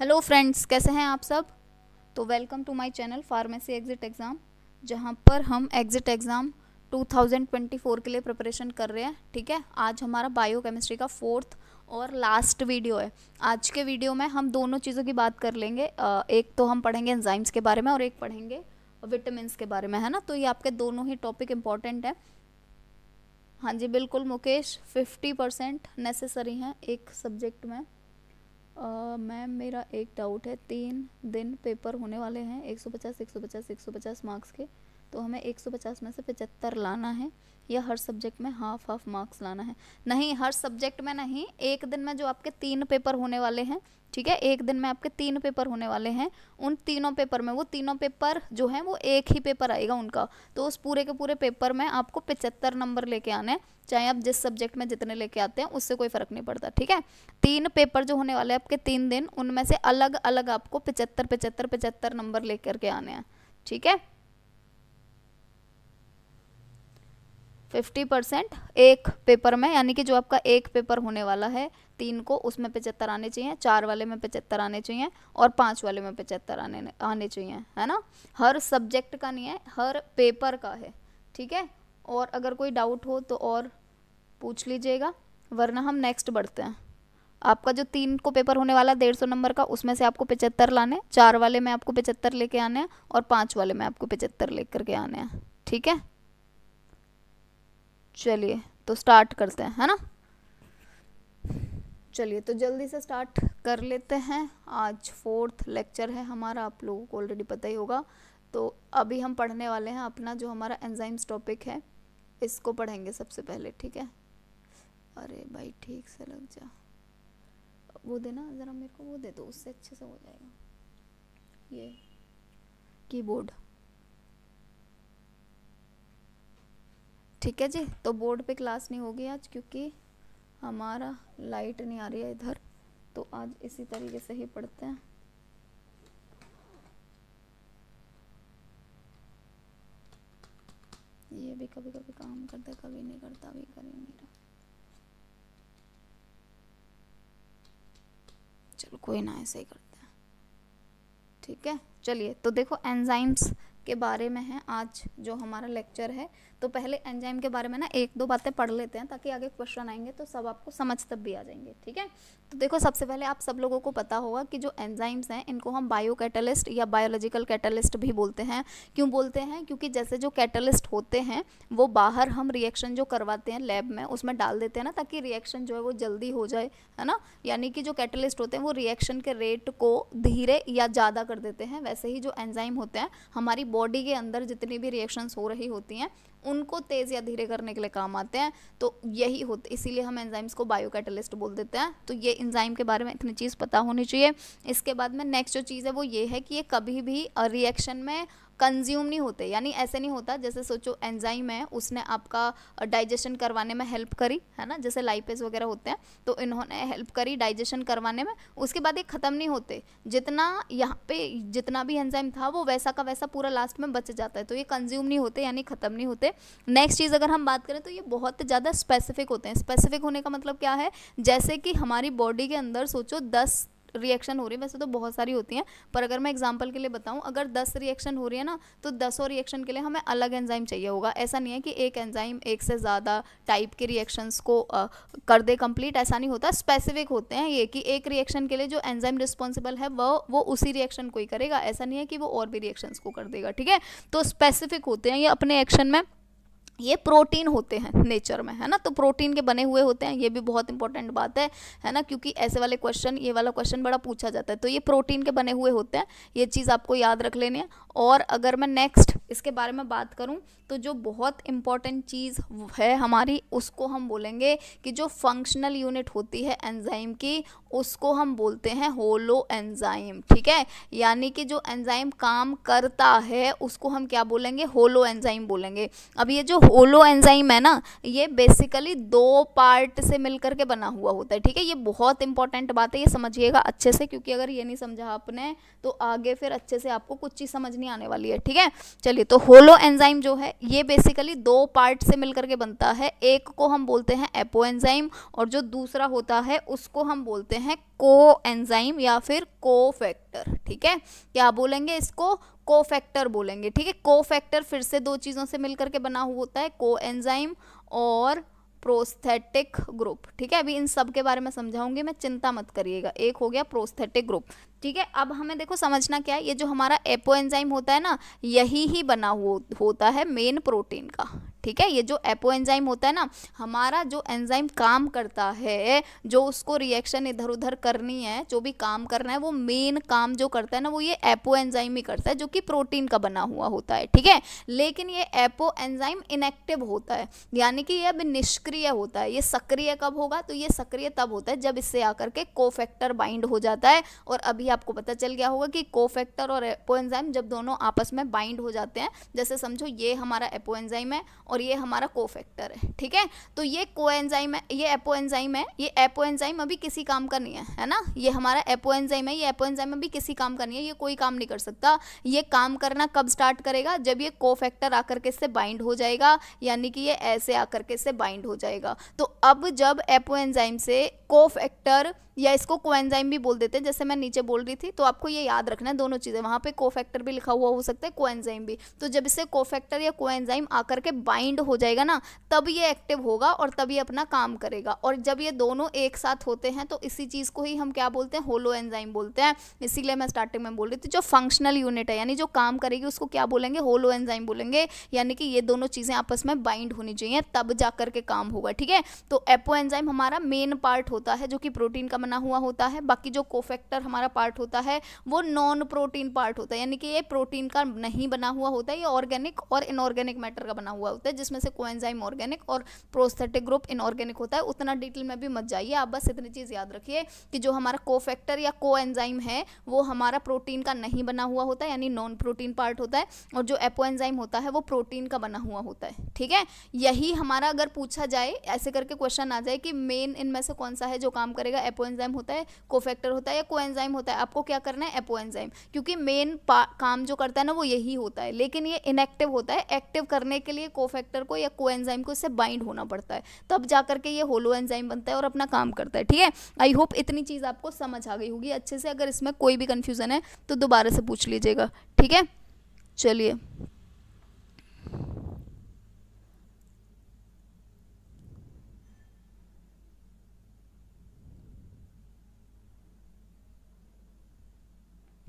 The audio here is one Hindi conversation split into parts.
हेलो फ्रेंड्स, कैसे हैं आप सब? तो welcome to my channel pharmacy exit exam जहाँ पर हम एग्ज़िट एग्ज़ाम 2024 के लिए प्रिपरेशन कर रहे हैं, ठीक है? आज हमारा बायोकेमिस्ट्री का फोर्थ और लास्ट वीडियो है। आज के वीडियो में हम दोनों चीज़ों की बात कर लेंगे। एक तो हम पढ़ेंगे एंजाइम्स के बारे में और एक पढ़ेंगे विटामिन के बारे में, है ना? तो ये आपके दोनों ही टॉपिक इंपॉर्टेंट हैं। हाँ जी, बिल्कुल मुकेश फिफ्टी परसेंट नेसेसरी हैं एक सब्जेक्ट में। मैम, मेरा एक डाउट है। तीन दिन पेपर होने वाले हैं 150 150 150 मार्क्स के। तो हमें 150 में से पचहत्तर लाना है। या हर सब्जेक्ट में हाफ़ हाफ़ मार्क्स लाना है। नहीं, हर सब्जेक्ट में नहीं, एक दिन में जो आपके तीन पेपर होने वाले हैं, ठीक है, एक दिन में आपके तीन पेपर होने वाले हैं, उन तीनों पेपर में, वो तीनों पेपर जो है, वो एक ही पेपर आएगा उनका। तो उस पूरे के पूरे पेपर में आपको पिचहत्तर नंबर लेके आने चाहे आप जिस सब्जेक्ट में जितने लेके आते हैं, उससे कोई फ़र्क नहीं पड़ता, ठीक है? तीन पेपर जो होने वाले हैं आपके तीन दिन, उनमें से अलग अलग आपको पिचहत्तर पिचहत्तर पिचहत्तर नंबर लेकर के आने हैं, ठीक है? फिफ्टी परसेंट एक पेपर में, यानी कि जो आपका एक पेपर होने वाला है, तीन को उसमें पचहत्तर आने चाहिए, चार वाले में पचहत्तर आने चाहिए और पाँच वाले में पचहत्तर आने आने चाहिए, है ना? हर सब्जेक्ट का नहीं है, हर पेपर का है, ठीक है? और अगर कोई डाउट हो तो और पूछ लीजिएगा, वरना हम नेक्स्ट बढ़ते हैं। आपका जो तीन को पेपर होने वाला है, डेढ़ सौ नंबर का, उसमें से आपको पचहत्तर लाने चार वाले में आपको पचहत्तर लेके आने हैं और पाँच वाले में आपको पचहत्तर लेकर के आने हैं, ठीक है? चलिए तो स्टार्ट करते हैं, है ना? चलिए तो जल्दी से स्टार्ट कर लेते हैं। आज फोर्थ लेक्चर है हमारा, आप लोगों को ऑलरेडी पता ही होगा। तो अभी हम पढ़ने वाले हैं अपना, जो हमारा एंजाइम्स टॉपिक है। इसको पढ़ेंगे सबसे पहले, ठीक है? अरे भाई, ठीक से लग जा। वो देना ज़रा मेरे को वो दे दो, उससे अच्छे से हो जाएगा। ये कीबोर्ड ठीक है जी? तो बोर्ड पे क्लास नहीं होगी आज क्योंकि हमारा लाइट नहीं आ रही है इधर। तो आज इसी तरीके से ही पढ़ते हैं। ये भी कभी कभी काम करता है, कभी नहीं करता भी कर नहीं रहा। चलो, कोई ना, ऐसे ही करते हैं। ठीक है? चलिए तो देखो एंजाइम्स के बारे में है आज जो हमारा लेक्चर है। तो पहले एंजाइम के बारे में ना एक दो बातें पढ़ लेते हैं ताकि आगे क्वेश्चन आएँगे तो सब आपको समझ तब भी आ जाएँगे, ठीक है? तो देखो, सबसे पहले आप सब लोगों को पता होगा कि जो एंजाइम्स हैं, इनको हम बायो कैटलिस्ट या बायोलॉजिकल कैटलिस्ट भी बोलते हैं। क्यों बोलते हैं? क्योंकि जैसे जो कैटलिस्ट होते हैं, वो बाहर हम रिएक्शन जो करवाते हैं लैब में, उसमें डाल देते हैं ना, ताकि रिएक्शन जो है वो जल्दी हो जाए, है ना? यानी कि जो कैटलिस्ट होते हैं, वो रिएक्शन के रेट को धीरे या ज़्यादा कर देते हैं। वैसे ही जो एंजाइम होते हैं, हमारी बॉडी के अंदर जितनी भी रिएक्शंस हो रही होती हैं उनको तेज़ या धीरे करने के लिए काम आते हैं तो यही होते, इसीलिए हम एंजाइम्स को बायो कैटलिस्ट बोल देते हैं। तो ये एंजाइम के बारे में इतनी चीज़ पता होनी चाहिए। इसके बाद में नेक्स्ट जो चीज़ है वो ये है कि ये कभी भी रिएक्शन में कंज्यूम नहीं होते। यानी ऐसे नहीं होता, जैसे सोचो एंजाइम है, उसने आपका डाइजेशन करवाने में हेल्प करी, है ना? जैसे लाइपेज वगैरह होते हैं तो इन्होंने हेल्प करी डाइजेशन करवाने में। उसके बाद ये ख़त्म नहीं होते। जितना यहाँ पे, जितना भी एंजाइम था, वो वैसा का वैसा पूरा लास्ट में बच जाता है। तो ये कंज्यूम नहीं होते, यानी ख़त्म नहीं होते। नेक्स्ट चीज़ अगर हम बात करें तो ये बहुत ज़्यादा स्पेसिफिक होते हैं। स्पेसिफिक होने का मतलब क्या है? जैसे कि हमारी बॉडी के अंदर, सोचो दस रिएक्शन हो रही है वैसे तो बहुत सारी होती हैं पर अगर मैं एग्जांपल के लिए बताऊँ अगर 10 रिएक्शन हो रही है ना तो दसों रिएक्शन के लिए हमें अलग एंजाइम चाहिए होगा। ऐसा नहीं है कि एक एंजाइम एक से ज़्यादा टाइप के रिएक्शंस को आ, कर दे कंप्लीट ऐसा नहीं होता। स्पेसिफिक होते हैं ये कि एक रिएक्शन के लिए जो एंजाइम रिस्पॉन्सिबल है वो वो उसी रिएक्शन को ही करेगा। ऐसा नहीं है कि वो और भी रिएक्शंस को कर देगा ठीक है? तो स्पेसिफिक होते हैं ये अपने एक्शन में। ये प्रोटीन होते हैं नेचर में, है ना? तो प्रोटीन के बने हुए होते हैं, ये भी बहुत इंपॉर्टेंट बात है है ना? क्योंकि ऐसे वाले क्वेश्चन ये वाला क्वेश्चन बड़ा पूछा जाता है। तो ये प्रोटीन के बने हुए होते हैं, ये चीज़ आपको याद रख लेनी है। और अगर मैं नेक्स्ट इसके बारे में बात करूँ तो जो बहुत इंपॉर्टेंट चीज़ है हमारी, उसको हम बोलेंगे कि जो फंक्शनल यूनिट होती है एंजाइम की उसको हम बोलते हैं होलो एंजाइम, ठीक है? यानी कि जो एंजाइम काम करता है, उसको हम क्या बोलेंगे? होलो एंजाइम बोलेंगे। अब ये जो होलो एंजाइम है ना, ये बेसिकली दो पार्ट से मिलकर के बना हुआ होता है, ठीक है? ये बहुत इंपॉर्टेंट बात है, ये समझिएगा अच्छे से, क्योंकि अगर ये नहीं समझा आपने तो आगे फिर अच्छे से आपको कुछ चीज़ समझ नहीं आने वाली है, ठीक है? चलिए तो होलो एंजाइम जो है, ये बेसिकली दो पार्ट से मिलकर के बनता है। एक को हम बोलते हैं एपो एंजाइम और जो दूसरा होता है, उसको हम बोलते हैं को एंजाइम या फिर को फैक्टर ठीक है? क्या बोलेंगे इसको? को फैक्टर बोलेंगे, ठीक है? को फैक्टर फिर से दो चीज़ों से मिलकर के बना हुआ होता है को एंजाइम और प्रोस्थेटिक ग्रुप ठीक है? अभी इन सब के बारे में समझाऊँगी, मैं चिंता मत करिएगा, एक हो गया प्रोस्थेटिक ग्रुप ठीक है? अब हमें देखो समझना क्या है? ये जो हमारा एपो एंजाइम होता है ना, यही ही बना हुआ होता है मेन प्रोटीन का, ठीक है? ये जो एपो एंजाइम होता है ना, हमारा जो एंजाइम काम करता है, जो उसको रिएक्शन इधर उधर करनी है, जो भी काम करना है, वो मेन काम जो करता है ना, वो ये एपो एंजाइम ही करता है, जो कि प्रोटीन का बना हुआ होता है, ठीक है? लेकिन ये एपो एंजाइम इनएक्टिव होता है, यानी कि ये अब निष्क्रिय होता है। ये सक्रिय कब होगा? तो ये सक्रिय तब होता है जब इससे आकर के कोफैक्टर बाइंड हो जाता है और अभी आपको पता चल गया होगा कि कोफैक्टर और एपो एंजाइम जब दोनों आपस में बाइंड हो जाते हैं, जैसे समझो ये हमारा एपो एंजाइम है और ये हमारा कोफैक्टर है, ठीक है? तो ये कोएंजाइम है, ये एपो एंजाइम है, ये एपो एंजाइम अभी किसी काम का नहीं है है ना? ये हमारा एपो एंजाइम है, ये एपो एंजाइम अभी किसी काम का नहीं है, ये कोई काम नहीं कर सकता। ये काम करना कब स्टार्ट करेगा? जब ये कोफैक्टर आकर के इससे बाइंड हो जाएगा, यानी कि ये ऐसे आकर के इससे बाइंड हो जाएगा। तो अब जब एपो एंजाइम से कोफैक्टर या इसको कोएंजाइम भी बोल देते हैं, जैसे मैं नीचे बोल रही थी तो आपको ये याद रखना है दोनों चीज़ें। वहाँ पे कोफैक्टर भी लिखा हुआ हो सकता है, कोएंजाइम भी। तो जब इससे कोफैक्टर या कोएंजाइम आकर के बाइंड हो जाएगा ना, तब ये एक्टिव होगा और तब ये अपना काम करेगा। और जब ये दोनों एक साथ होते हैं तो इसी चीज़ को ही हम क्या बोलते हैं होलो एंजाइम बोलते हैं। इसीलिए मैं स्टार्टिंग में बोल रही थी, जो फंक्शनल यूनिट है, यानी जो काम करेगी, उसको क्या बोलेंगे होलो एंजाइम बोलेंगे। यानी कि ये दोनों चीज़ें आपस में बाइंड होनी चाहिए, तब जा के काम होगा, ठीक है? तो एपो एंजाइम हमारा मेन पार्ट होता है, जो कि प्रोटीन का बना हुआ होता है। बाकी जो कोफैक्टर हमारा पार्ट होता है, वो नॉन प्रोटीन पार्ट होता है। यानी कि ये प्रोटीन का नहीं बना हुआ होता है ये ऑर्गेनिक और इनऑर्गेनिक मैटर का बना हुआ होता है, जिसमें से कोएंजाइम ऑर्गेनिक और प्रोस्थेटिक ग्रुप इनऑर्गेनिक होता है। उतना डिटेल में भी मत जाइए, आप बस इतनी चीज़ याद रखिए कि जो हमारा कोफैक्टर या को है, वो हमारा प्रोटीन का नहीं बना हुआ होता है यानी नॉन प्रोटीन पार्ट होता है, और जो एपो होता है, वो प्रोटीन का बना हुआ होता है। ठीक है? यही हमारा अगर पूछा जाए, ऐसे करके क्वेश्चन आ जाए कि मेन इनमें से कौन सा है जो काम करेगा एपो होता है, कोफैक्टर होता है या कोएंजाइम होता है। आपको क्या करना है? एपो क्योंकि मेन काम जो करता है ना वो यही होता है। लेकिन ये इनएक्टिव होता है। एक्टिव करने के लिए कोफैक्टर को या कोएंजाइम को इससे बाइंड होना पड़ता है। तब जा करके ये होलो एंजाइम बनता है और अपना काम करता है। ठीक है? आई होप इतनी चीज़ आपको समझ आ गई होगी। अच्छे से अगर इसमें कोई भी कन्फ्यूज़न है तो दोबारा से पूछ लीजिएगा। ठीक है? चलिए।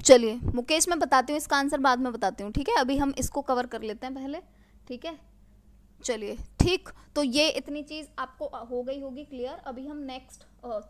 चलिए, मुकेश मैं बताती हूँ, इसका आंसर बाद में बताती हूँ, ठीक है? अभी हम इसको कवर कर लेते हैं पहले, ठीक है? चलिए ठीक तो ये इतनी चीज़ आपको हो गई होगी क्लियर अभी हम नेक्स्ट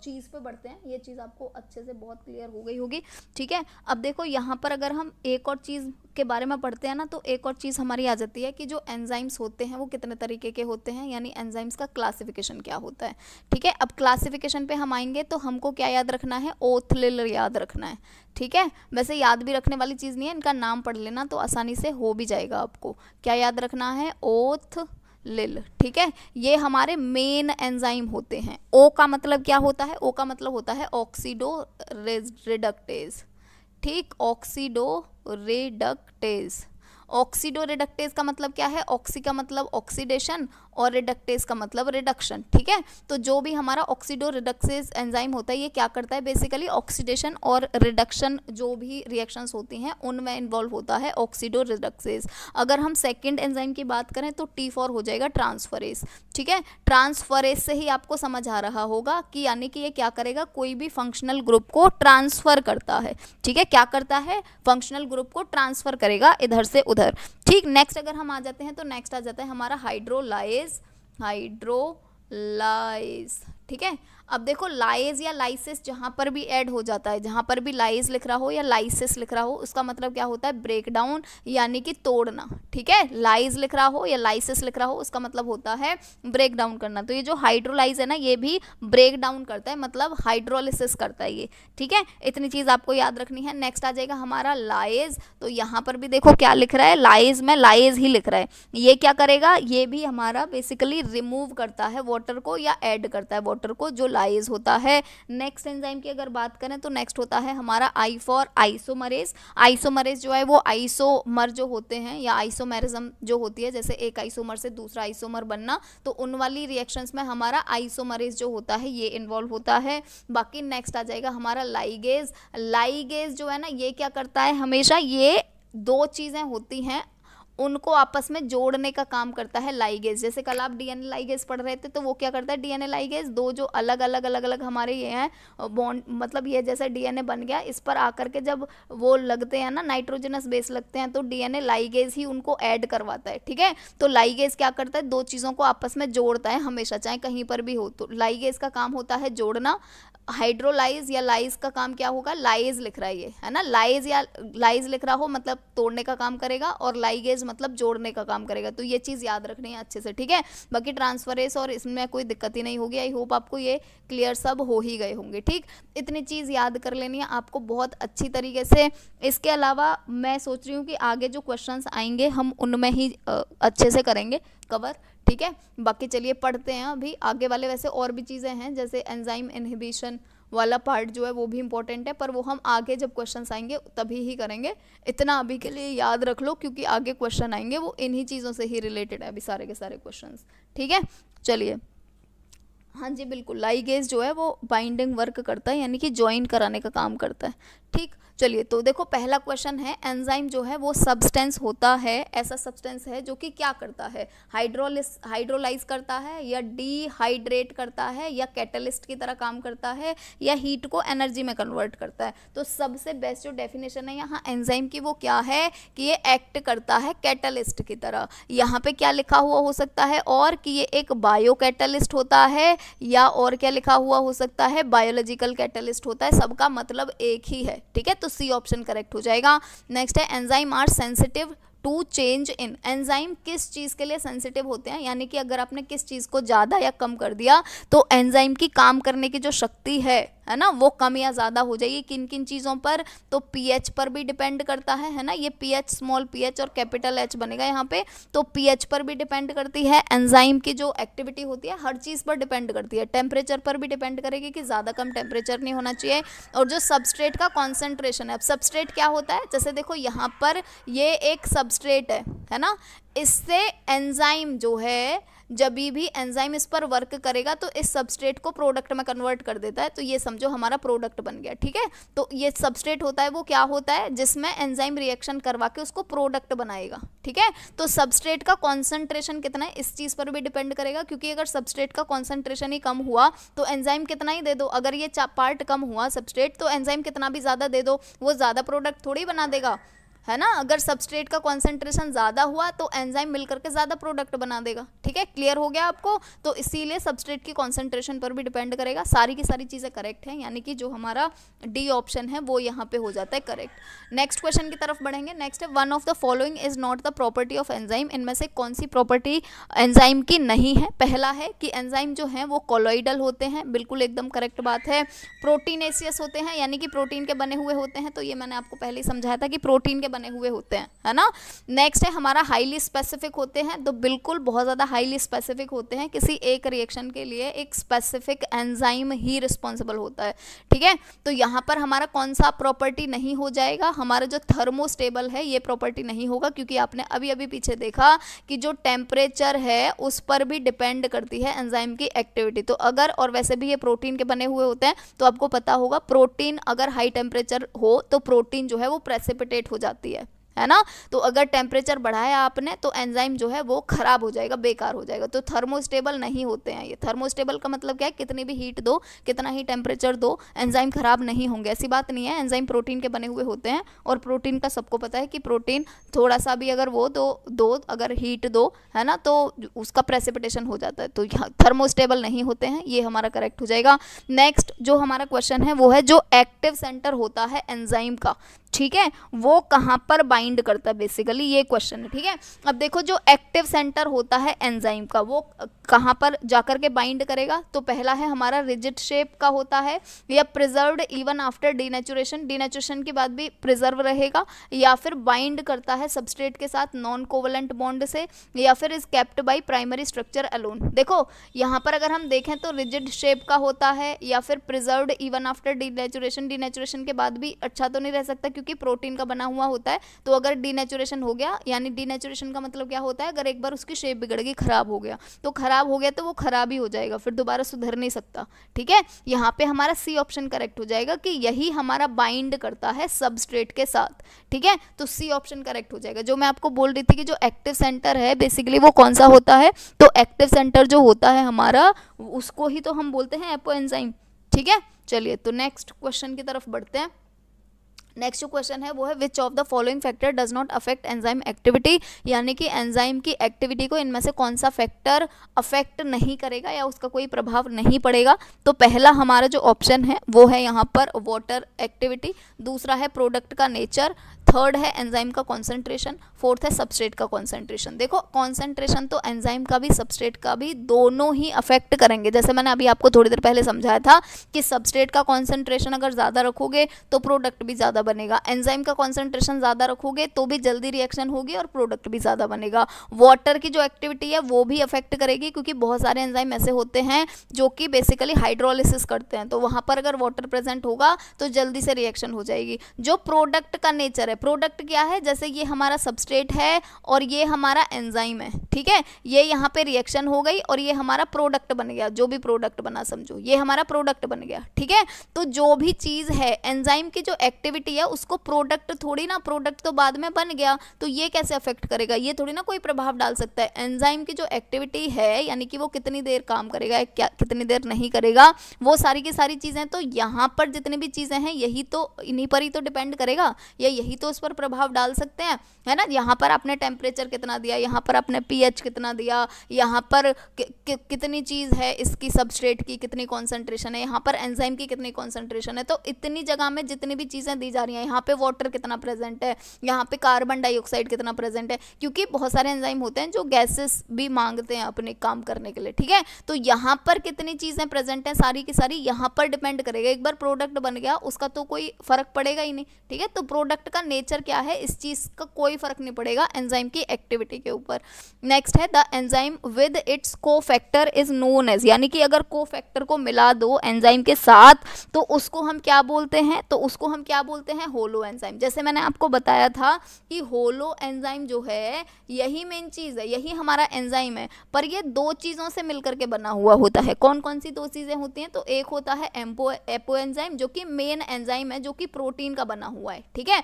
चीज़ पे बढ़ते हैं। ये चीज़ आपको अच्छे से बहुत क्लियर हो गई होगी, ठीक है? अब देखो, यहाँ पर अगर हम एक और चीज़ के बारे में पढ़ते हैं ना तो एक और चीज़ हमारी आ जाती है कि जो एंजाइम्स होते हैं, वो कितने तरीके के होते हैं, यानी एंजाइम्स का क्लासिफिकेशन क्या होता है, ठीक है? अब क्लासिफिकेशन पे हम आएँगे तो हमको क्या याद रखना है? ओथलिल याद रखना है, ठीक है? वैसे याद भी रखने वाली चीज़ नहीं है, इनका नाम पढ़ लेना तो आसानी से हो भी जाएगा आपको। क्या याद रखना है? ओथ लिल, ठीक है? ये हमारे मेन एंजाइम होते हैं। ओ का मतलब क्या होता है? ओ का मतलब होता है ऑक्सीडो रिडक्टेज ठीक? ऑक्सीडो रिडक्टेज ऑक्सीडो रिडक्टेज का मतलब क्या है? ऑक्सी का मतलब ऑक्सीडेशन और रिडक्टेज का मतलब रिडक्शन ठीक है? तो जो भी हमारा ऑक्सीडो रिडक्सेज एंजाइम होता है, ये क्या करता है? बेसिकली ऑक्सीडेशन और रिडक्शन जो भी रिएक्शंस होती हैं, उनमें इन्वॉल्व होता है ऑक्सीडो रिडक्सेज अगर हम सेकेंड एंजाइम की बात करें तो टी फॉर हो जाएगा ट्रांसफरेज ठीक है? ट्रांसफरेज से ही आपको समझ आ रहा होगा कि यानी कि ये क्या करेगा? कोई भी फंक्शनल ग्रुप को ट्रांसफ़र करता है, ठीक है? क्या करता है? फंक्शनल ग्रुप को ट्रांसफ़र करेगा इधर से उधर। ठीक नेक्स्ट अगर हम आ जाते हैं तो नेक्स्ट आ जाता है हमारा हाइड्रोलाइज हाइड्रोलाइज ठीक है? अब देखो लाइज या लाइसिस जहाँ पर भी ऐड हो जाता है, जहाँ पर भी लाइज लिख रहा हो या लाइसिस लिख रहा हो, उसका मतलब क्या होता है? ब्रेक डाउन यानी कि तोड़ना, ठीक है? लाइज लिख रहा हो या लाइसिस लिख रहा हो, उसका मतलब होता है ब्रेक डाउन करना। तो ये जो हाइड्रोलाइज है ना, ये भी ब्रेक डाउन करता है मतलब हाइड्रोलिसिस करता है ये, ठीक है? इतनी चीज़ आपको याद रखनी है। नेक्स्ट आ जाएगा हमारा लाइज तो यहाँ पर भी देखो क्या लिख रहा है? लाइज में लाइज ही लिख रहा है। ये क्या करेगा? ये भी हमारा बेसिकली रिमूव करता है वाटर को या एड करता है वाटर को, जो लाइज होता है। नेक्स्ट एंजाइम की अगर बात करें तो नेक्स्ट होता है हमारा आई फॉर आइसोमरेज आइसोमरेज जो है वो आइसोमर जो होते हैं या आइसोमेरिज्म जो होती है, जैसे एक आइसोमर से दूसरा आइसोमर बनना तो उन वाली रिएक्शंस में हमारा आइसोमरेज जो होता है, ये इन्वॉल्व होता है। बाकी नेक्स्ट आ जाएगा हमारा लाइगेज लाइगेज जो है ना, ये क्या करता है? हमेशा ये दो चीज़ें होती हैं उनको आपस में जोड़ने का काम करता है लाइगेज जैसे कल आप डीएनए लाइगेज पढ़ रहे थे तो वो क्या करता है? डीएनए लाइगेज दो जो अलग अलग अलग अलग हमारे ये हैं बॉन्ड मतलब ये जैसे डीएनए बन गया, इस पर आकर के जब वो लगते हैं ना नाइट्रोजनस बेस लगते हैं तो डीएनए लाइगेज ही उनको ऐड करवाता है, ठीक है? तो लाइगेज क्या करता है? दो चीज़ों को आपस में जोड़ता है हमेशा, चाहे कहीं पर भी हो। तो लाइगेज का काम होता है जोड़ना हाइड्रोलाइज या लाइज का काम क्या होगा? लाइज लिख रहा है ये, है ना? लाइज या लाइज लिख रहा हो मतलब तोड़ने का काम करेगा और लाइगेज मतलब जोड़ने का काम करेगा। तो ये चीज़ याद रखनी है अच्छे से, ठीक है? बाकी ट्रांसफरेस और इसमें कोई दिक्कत ही नहीं होगी। आई होप आपको ये क्लियर सब हो ही गए होंगे, ठीक? इतनी चीज़ याद कर लेनी है आपको बहुत अच्छी तरीके से। इसके अलावा मैं सोच रही हूँ कि आगे जो क्वेश्चन आएँगे, हम उनमें ही अच्छे से करेंगे। कवर ठीक है? बाकी चलिए पढ़ते हैं अभी। आगे वाले वैसे और भी चीज़ें हैं, जैसे एंजाइम इनहिबिशन वाला पार्ट जो है वो भी इंपॉर्टेंट है, पर वो हम आगे जब क्वेश्चन आएँगे, तभी ही करेंगे। इतना अभी के लिए याद रख लो, क्योंकि आगे क्वेश्चन आएँगे, वो इन्हीं चीज़ों से ही रिलेटेड है अभी सारे के सारे क्वेश्चन ठीक है? चलिए। हाँ जी, बिल्कुल। लाइगेज जो है वो बाइंडिंग वर्क करता है, यानी कि ज्वाइन कराने का काम करता है। ठीक? चलिए तो देखो, पहला क्वेश्चन है एंजाइम जो है वो सब्सटेंस होता है, ऐसा सब्सटेंस है जो कि क्या करता है? हाइड्रोलिस हाइड्रोलाइज करता है या डीहाइड्रेट करता है या कैटलिस्ट की तरह काम करता है या हीट को एनर्जी में कन्वर्ट करता है? तो सबसे बेस्ट जो डेफिनेशन है यहाँ एंजाइम की वो क्या है? कि ये एक्ट करता है कैटलिस्ट की तरह। यहाँ पे क्या लिखा हुआ हो सकता है? और कि ये एक बायो कैटलिस्ट होता है या और क्या लिखा हुआ हो सकता है? बायोलॉजिकल कैटलिस्ट होता है, सबका मतलब एक ही है, ठीक है? तो सी ऑप्शन करेक्ट हो जाएगा। नेक्स्ट है enzyme are sensitive to change in enzyme किस चीज़ के लिए सेंसिटिव होते हैं? यानी कि अगर आपने किस चीज़ को ज़्यादा या कम कर दिया तो एंजाइम की काम करने की जो शक्ति है है ना, वो कम या ज़्यादा हो जाएगी। किन किन चीज़ों पर? तो पीएच पर भी डिपेंड करता है है ना? ये पीएच स्मॉल पीएच और कैपिटल एच बनेगा यहाँ पे। तो पीएच पर भी डिपेंड करती है एंजाइम की जो एक्टिविटी होती है, हर चीज़ पर डिपेंड करती है। टेम्परेचर पर भी डिपेंड करेगी कि ज़्यादा कम टेम्परेचर नहीं होना चाहिए। और जो सबस्ट्रेट का कॉन्सेंट्रेशन है, अब सबस्ट्रेट क्या होता है? जैसे देखो, यहाँ पर ये एक सबस्ट्रेट है है ना? इससे एंजाइम जो है, जब भी एंजाइम इस पर वर्क करेगा तो इस सबस्ट्रेट को प्रोडक्ट में कन्वर्ट कर देता है। तो ये समझो हमारा प्रोडक्ट बन गया, ठीक है? तो ये सबस्ट्रेट होता है, वो क्या होता है? जिसमें एंजाइम रिएक्शन करवा के उसको प्रोडक्ट बनाएगा, ठीक है? तो सबस्ट्रेट का कॉन्सेंट्रेशन कितना है? इस चीज़ पर भी डिपेंड करेगा, क्योंकि अगर सबस्ट्रेट का कॉन्सेंट्रेशन ही कम हुआ तो एंजाइम कितना ही दे दो। अगर ये पार्ट कम हुआ सबस्ट्रेट तो एंजाइम कितना भी ज़्यादा दे दो, वो ज़्यादा प्रोडक्ट थोड़ी बना देगा। है ना? अगर सबस्ट्रेट का कॉन्सेंट्रेशन ज़्यादा हुआ तो एंजाइम मिलकर के ज़्यादा प्रोडक्ट बना देगा। ठीक है? क्लियर हो गया आपको? तो इसीलिए सबस्ट्रेट की कॉन्सेंट्रेशन पर भी डिपेंड करेगा। सारी की सारी चीज़ें करेक्ट हैं, यानी कि जो हमारा डी ऑप्शन है, वो यहाँ पे हो जाता है करेक्ट नेक्स्ट क्वेश्चन की तरफ़ बढ़ेंगे। नेक्स्ट है one of the following is not the property of enzyme इनमें से कौन सी प्रॉपर्टी एंजाइम की नहीं है? पहला है कि एंजाइम जो है, वो कोलोइडल होते हैं। बिल्कुल एकदम करेक्ट बात है। प्रोटीनेसियस होते हैं, यानी कि प्रोटीन के बने हुए होते हैं। तो ये मैंने आपको पहले ही समझाया था कि प्रोटीन के बने हुए होते हैं, है ना? नेक्स्ट है, हमारा हाईली स्पेसिफिक होते हैं तो बिल्कुल बहुत ज़्यादा हाईली स्पेसिफिक होते हैं। किसी एक रिएक्शन के लिए एक स्पेसिफिक एंजाइम ही रिस्पॉन्सिबल होता है, ठीक है? तो यहाँ पर हमारा कौन सा प्रॉपर्टी नहीं हो जाएगा? हमारा जो थर्मोस्टेबल है, ये प्रॉपर्टी नहीं होगा, क्योंकि आपने अभी अभी पीछे देखा कि जो टेम्परेचर है, उस पर भी डिपेंड करती है एंजाइम की एक्टिविटी तो अगर, और वैसे भी ये प्रोटीन के बने हुए होते हैं तो आपको पता होगा प्रोटीन अगर हाई टेम्परेचर हो तो प्रोटीन जो है वो प्रेसिपिटेट हो जाता है। है ना? तो अगर टेम्परेचर बढ़ाया आपने तो एंजाइम जो है वो खराब हो जाएगा, बेकार हो जाएगा। तो थर्मोस्टेबल नहीं होते हैं ये। थर्मोस्टेबल का मतलब क्या है? कितनी भी हीट दो, कितना ही टेम्परेचर दो एंजाइम खराब नहीं होंगे। ऐसी बात नहीं है। एंजाइम प्रोटीन के बने हुए होते हैं और प्रोटीन का सबको पता है कि प्रोटीन थोड़ा सा भी अगर वो दो दो अगर हीट दो, है ना? तो उसका प्रेसिपिटेशन हो जाता है। तो थर्मोस्टेबल नहीं होते हैं। ये हमारा करेक्ट हो जाएगा। नेक्स्ट जो हमारा क्वेश्चन है, वो है जो एक्टिव सेंटर होता है एंजाइम का। ठीक है? वो कहाँ पर बाइंड करता है बेसिकली ये क्वेश्चन है, ठीक है? अब देखो जो एक्टिव सेंटर होता है एंजाइम का, वो कहाँ पर जाकर के बाइंड करेगा? तो पहला है हमारा रिजिड शेप का होता है, या preserved even after denaturation denaturation के बाद भी प्रिजर्व रहेगा, या फिर बाइंड करता है सबस्ट्रेट के साथ नॉन कोवलेंट बॉन्ड से, या फिर is kept by primary structure alone देखो, यहाँ पर अगर हम देखें तो रिजिड शेप का होता है, या फिर preserved even after denaturation denaturation के बाद भी अच्छा तो नहीं रह सकता क्योंकि प्रोटीन का बना हुआ होता है तो अगर डीनेचुरेशन हो गया, यानी डीनेचुरेशन का मतलब क्या होता है, अगर एक बार उसकी शेप बिगड़ गई, खराब हो गया तो खराब हो गया तो वो खराब ही हो जाएगा, फिर दोबारा सुधर नहीं सकता, ठीक है? यहाँ पे हमारा सी ऑप्शन करेक्ट हो जाएगा कि यही हमारा बाइंड करता है सबस्ट्रेट के साथ, ठीक है? तो सी ऑप्शन करेक्ट हो जाएगा। जो मैं आपको बोल रही थी कि जो एक्टिव सेंटर है बेसिकली वो कौन सा होता है? तो एक्टिव सेंटर जो होता है हमारा, उसको ही तो हम बोलते हैं एपो ठीक है? चलिए तो नेक्स्ट क्वेश्चन की तरफ़ बढ़ते हैं। नेक्स्ट जो क्वेश्चन है वो है which of the following factor does not affect enzyme activity यानी कि एंजाइम की एक्टिविटी को इनमें से कौन सा फैक्टर अफेक्ट नहीं करेगा या उसका कोई प्रभाव नहीं पड़ेगा? तो पहला हमारा जो ऑप्शन है, वो है यहाँ पर वाटर एक्टिविटी दूसरा है प्रोडक्ट का नेचर थर्ड है एंजाइम का कॉन्सेंट्रेशन फोर्थ है सबस्ट्रेट का कॉन्सेंट्रेशन देखो कॉन्सेंट्रेशन तो एंजाइम का भी सबस्ट्रेट का भी दोनों ही अफेक्ट करेंगे। जैसे मैंने अभी आपको थोड़ी देर पहले समझाया था कि सबस्ट्रेट का कॉन्सेंट्रेशन अगर ज़्यादा रखोगे तो प्रोडक्ट भी ज़्यादा बनेगा। एंजाइम का कॉन्सेंट्रेशन ज़्यादा रखोगे तो भी जल्दी रिएक्शन होगी और प्रोडक्ट भी ज़्यादा बनेगा। वाटर की जो एक्टिविटी है, वो भी अफेक्ट करेगी, क्योंकि बहुत सारे एंजाइम ऐसे होते हैं जो कि बेसिकली हाइड्रोलिसिस करते हैं। तो वहाँ पर अगर वाटर प्रेजेंट होगा तो जल्दी से रिएक्शन हो जाएगी। जो प्रोडक्ट का नेचर है प्रोडक्ट क्या है? जैसे ये हमारा सबस्ट्रेट है और ये हमारा एंजाइम है, ठीक है? ये यहाँ पे रिएक्शन हो गई और ये हमारा प्रोडक्ट बन गया, जो भी प्रोडक्ट बना समझो। ये हमारा प्रोडक्ट बन गया, ठीक है? तो जो भी चीज़ है, एंजाइम की जो एक्टिविटी है, उसको प्रोडक्ट थोड़ी ना, प्रोडक्ट तो बाद में बन गया तो ये कैसे अफेक्ट करेगा? ये थोड़ी ना कोई प्रभाव डाल सकता है। एंजाइम की जो एक्टिविटी है, यानी कि वो कितनी देर काम करेगा, क्या, कितनी देर नहीं करेगा, वो सारी की सारी चीज़ें तो यहाँ पर जितनी भी चीज़ें हैं, यही तो इन्हीं पर ही तो डिपेंड करेगा या यही तो उस पर प्रभाव डाल सकते हैं है ना? यहाँ पर आपने टेम्परेचर कितना दिया यहाँ पर आपने पीएच कितना दिया यहाँ पर कि, कि, कितनी चीज़ है इसकी सबस्ट्रेट की कितनी कॉन्सेंट्रेशन है यहाँ पर एंजाइम की कितनी कॉन्सेंट्रेशन है तो इतनी जगह में जितनी भी चीज़ें दी जा रही हैं यहाँ पे वाटर कितना प्रेजेंट है यहाँ पे कार्बन डाइऑक्साइड कितना प्रेजेंट है क्योंकि बहुत सारे एंजाइम होते हैं जो गैसेस भी मांगते हैं अपने काम करने के लिए ठीक है? तो यहाँ पर कितनी चीज़ें प्रेजेंट हैं सारी की सारी यहाँ पर डिपेंड करेगा। एक बार प्रोडक्ट बन गया उसका तो कोई फ़र्क पड़ेगा ही नहीं ठीक है? तो प्रोडक्ट का नेचर क्या है, इस चीज़ का कोई फ़र्क नहीं पड़ेगा एंजाइम की एक्टिविटी के ऊपर। नेक्स्ट है the enzyme with its cofactor is known as यानी कि अगर को फैक्टर को मिला दो एंजाइम के साथ तो उसको हम क्या बोलते हैं? तो उसको हम क्या बोलते हैं? होलो एंजाइम जैसे मैंने आपको बताया था कि होलो एंजाइम जो है, यही मेन चीज़ है, यही हमारा एंजाइम है, पर ये दो चीज़ों से मिलकर के बना हुआ होता है। कौन कौन सी दो चीज़ें होती हैं? तो एक होता है एम्पो एपो एंजाइम जो कि मेन एंजाइम है, जो कि प्रोटीन का बना हुआ है, ठीक है?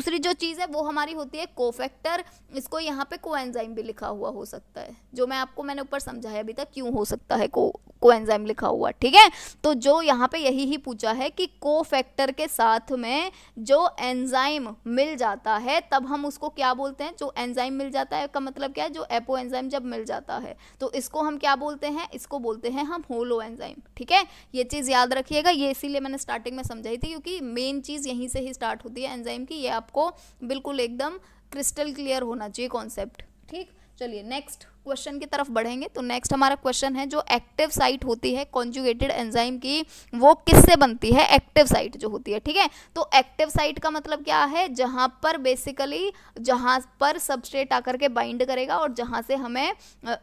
दूसरी जो चीज़ है, वो हमारी होती है कोफैक्टर इसको यहाँ पे कोएंजाइम भी लिखा हुआ हो सकता है। जो मैं आपको मैंने ऊपर समझाया अभी तक, क्यों हो सकता है को कोएंजाइम लिखा हुआ, ठीक है? तो जो यहाँ पे यही ही पूछा है कि कोफैक्टर के साथ में जो एंजाइम मिल जाता है, तब हम उसको क्या बोलते हैं? जो एंजाइम मिल जाता है, का मतलब क्या है? जो एपो एंजाइम जब मिल जाता है तो इसको हम क्या बोलते हैं? इसको बोलते हैं हम होलो एंजाइम ठीक है? ये चीज़ याद रखिएगा। ये इसीलिए मैंने स्टार्टिंग में समझाई थी, क्योंकि मेन चीज़ यहीं से ही स्टार्ट होती है एंजाइम की, ये आपको बिल्कुल एकदम क्रिस्टल क्लियर होना चाहिए कॉन्सेप्ट ठीक? चलिए नेक्स्ट क्वेश्चन की तरफ़ बढ़ेंगे तो नेक्स्ट हमारा क्वेश्चन है जो एक्टिव साइट होती है कॉन्जुगेटेड एंजाइम की, वो किससे बनती है? एक्टिव साइट जो होती है, ठीक है? तो एक्टिव साइट का मतलब क्या है? जहाँ पर बेसिकली जहाँ पर सबस्ट्रेट आकर के बाइंड करेगा और जहाँ से हमें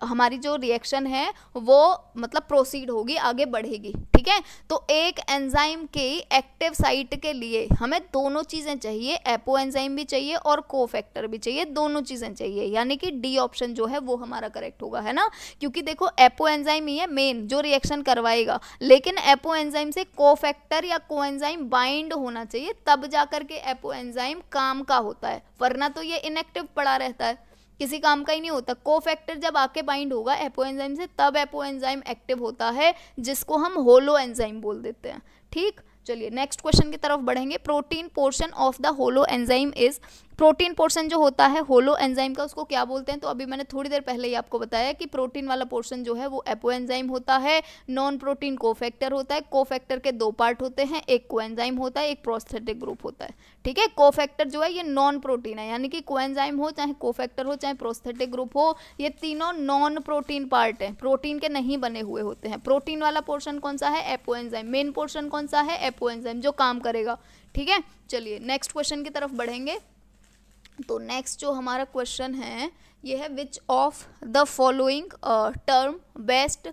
हमारी जो रिएक्शन है, वो मतलब प्रोसीड होगी, आगे बढ़ेगी, ठीक है? तो एक एंजाइम के एक्टिव साइट के लिए हमें दोनों चीज़ें चाहिए एपो एंजाइम भी चाहिए और कोफैक्टर भी चाहिए, दोनों चीज़ें चाहिए, यानी कि डी ऑप्शन जो है वो हमारा करेक्ट होगा, है ना? क्योंकि देखो एपो एंजाइम ही है मेन जो रिएक्शन करवाएगा। लेकिन एपो एंजाइम से कोफैक्टर या को एंजाइम बाइंड होना चाहिए, तब जाकर के एपो एंजाइम काम का होता है। वरना तो ये इनएक्टिव पड़ा रहता है। किसी काम का ही नहीं होता। कोफैक्टर जब आके बाइंड होगा एपो एंजाइम से, तब एपो एंजाइम एक्टिव होता है, जिसको हम होलो एंजाइम बोल देते हैं। ठीक? चलिए नेक्स्ट क्वेश्चन की तरफ़ बढ़ेंगे। Protein portion of the holoenzyme is protein portion जो होता है होलो एंजाइम का, उसको क्या बोलते हैं? तो अभी मैंने थोड़ी देर पहले ही आपको बताया कि प्रोटीन वाला पोर्शन जो है, वो एपो एंजाइम होता है नॉन प्रोटीन कोफैक्टर होता है। कोफैक्टर के दो पार्ट होते हैं, एक कोएंजाइम होता है, एक प्रोस्थेटिक ग्रुप होता है। ठीक है? कोफैक्टर जो है, ये नॉन प्रोटीन है, यानी कि कोएंजाइम हो, चाहे कोफैक्टर हो, चाहे प्रोस्थेटिक ग्रुप हो, ये तीनों नॉन प्रोटीन पार्ट है। प्रोटीन के नहीं बने हुए होते हैं। प्रोटीन वाला पोर्शन कौन सा है? एपो एंजाइम मेन पोर्शन कौन सा है? एपो एंजाइम जो काम करेगा। ठीक है? चलिए, नेक्स्ट क्वेश्चन की तरफ़ बढ़ेंगे। तो नेक्स्ट जो हमारा क्वेश्चन है ये है which of the following term best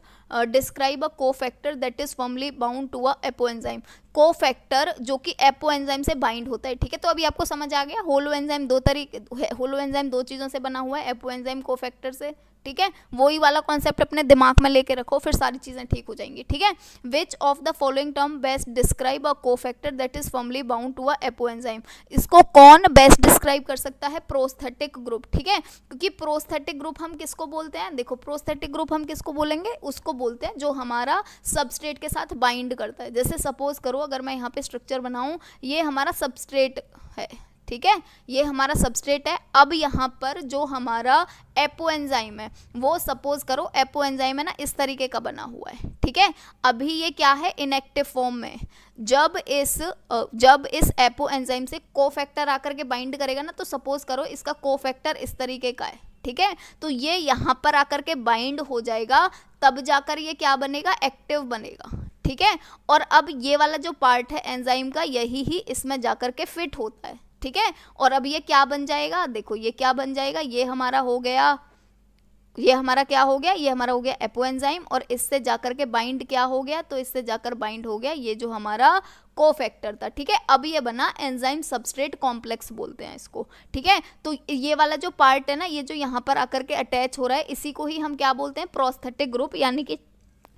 describe a cofactor that is formally bound to a enzyme cofactor जो कि एपो एंजाइम से बाइंड होता है, ठीक है? तो अभी आपको समझ आ गया होलो एंजाइम दो तरीके होलो एंजाइम दो चीज़ों से बना हुआ है एपो एंजाइम को फैक्टर से ठीक है? वही वाला कॉन्सेप्ट अपने दिमाग में लेके रखो, फिर सारी चीज़ें ठीक हो जाएँगी, ठीक है? Which of the following term best describe a cofactor that is formally bound to a apoenzyme इसको कौन बेस्ट डिस्क्राइब कर सकता है? प्रोस्थेटिक ग्रुप ठीक है? क्योंकि प्रोस्थेटिक ग्रुप हम किसको बोलते हैं? देखो प्रोस्थेटिक ग्रुप हम किसको बोलेंगे? उसको बोलते हैं जो हमारा सबस्ट्रेट के साथ बाइंड करता है। जैसे सपोज़ करो, अगर मैं यहाँ पे स्ट्रक्चर बनाऊँ, ये हमारा सबस्ट्रेट है ठीक है? ये हमारा सबस्ट्रेट है। अब यहाँ पर जो हमारा एपो एंजाइम है, वो सपोज़ करो एपो एंजाइम है ना, इस तरीके का बना हुआ है। ठीक है? अभी ये क्या है? इनएक्टिव फॉर्म में। जब इस जब इस एपो एंजाइम से कोफैक्टर आकर के बाइंड करेगा ना तो सपोज़ करो इसका कोफैक्टर इस तरीके का है। ठीक है? तो ये यहाँ पर आकर के बाइंड हो जाएगा, तब जाकर ये क्या बनेगा? एक्टिव बनेगा। ठीक है? और अब ये वाला जो पार्ट है एंजाइम का, यही ही इसमें जाकर के फिट होता है। ठीक है? और अब ये क्या बन जाएगा? देखो, ये क्या बन जाएगा? ये हमारा हो गया, ये हमारा क्या हो गया? ये हमारा हो गया एपो एंजाइम और इससे जाकर के बाइंड क्या हो गया? तो इससे जाकर बाइंड हो गया ये जो हमारा कोफैक्टर था, ठीक है? अब ये बना एंजाइम सबस्ट्रेट कॉम्प्लेक्स बोलते हैं इसको, ठीक है? तो ये वाला जो पार्ट है ना, ये जो यहाँ पर आकर के अटैच हो रहा है, इसी को ही हम क्या बोलते हैं? प्रोस्थेटिक ग्रुप, यानी कि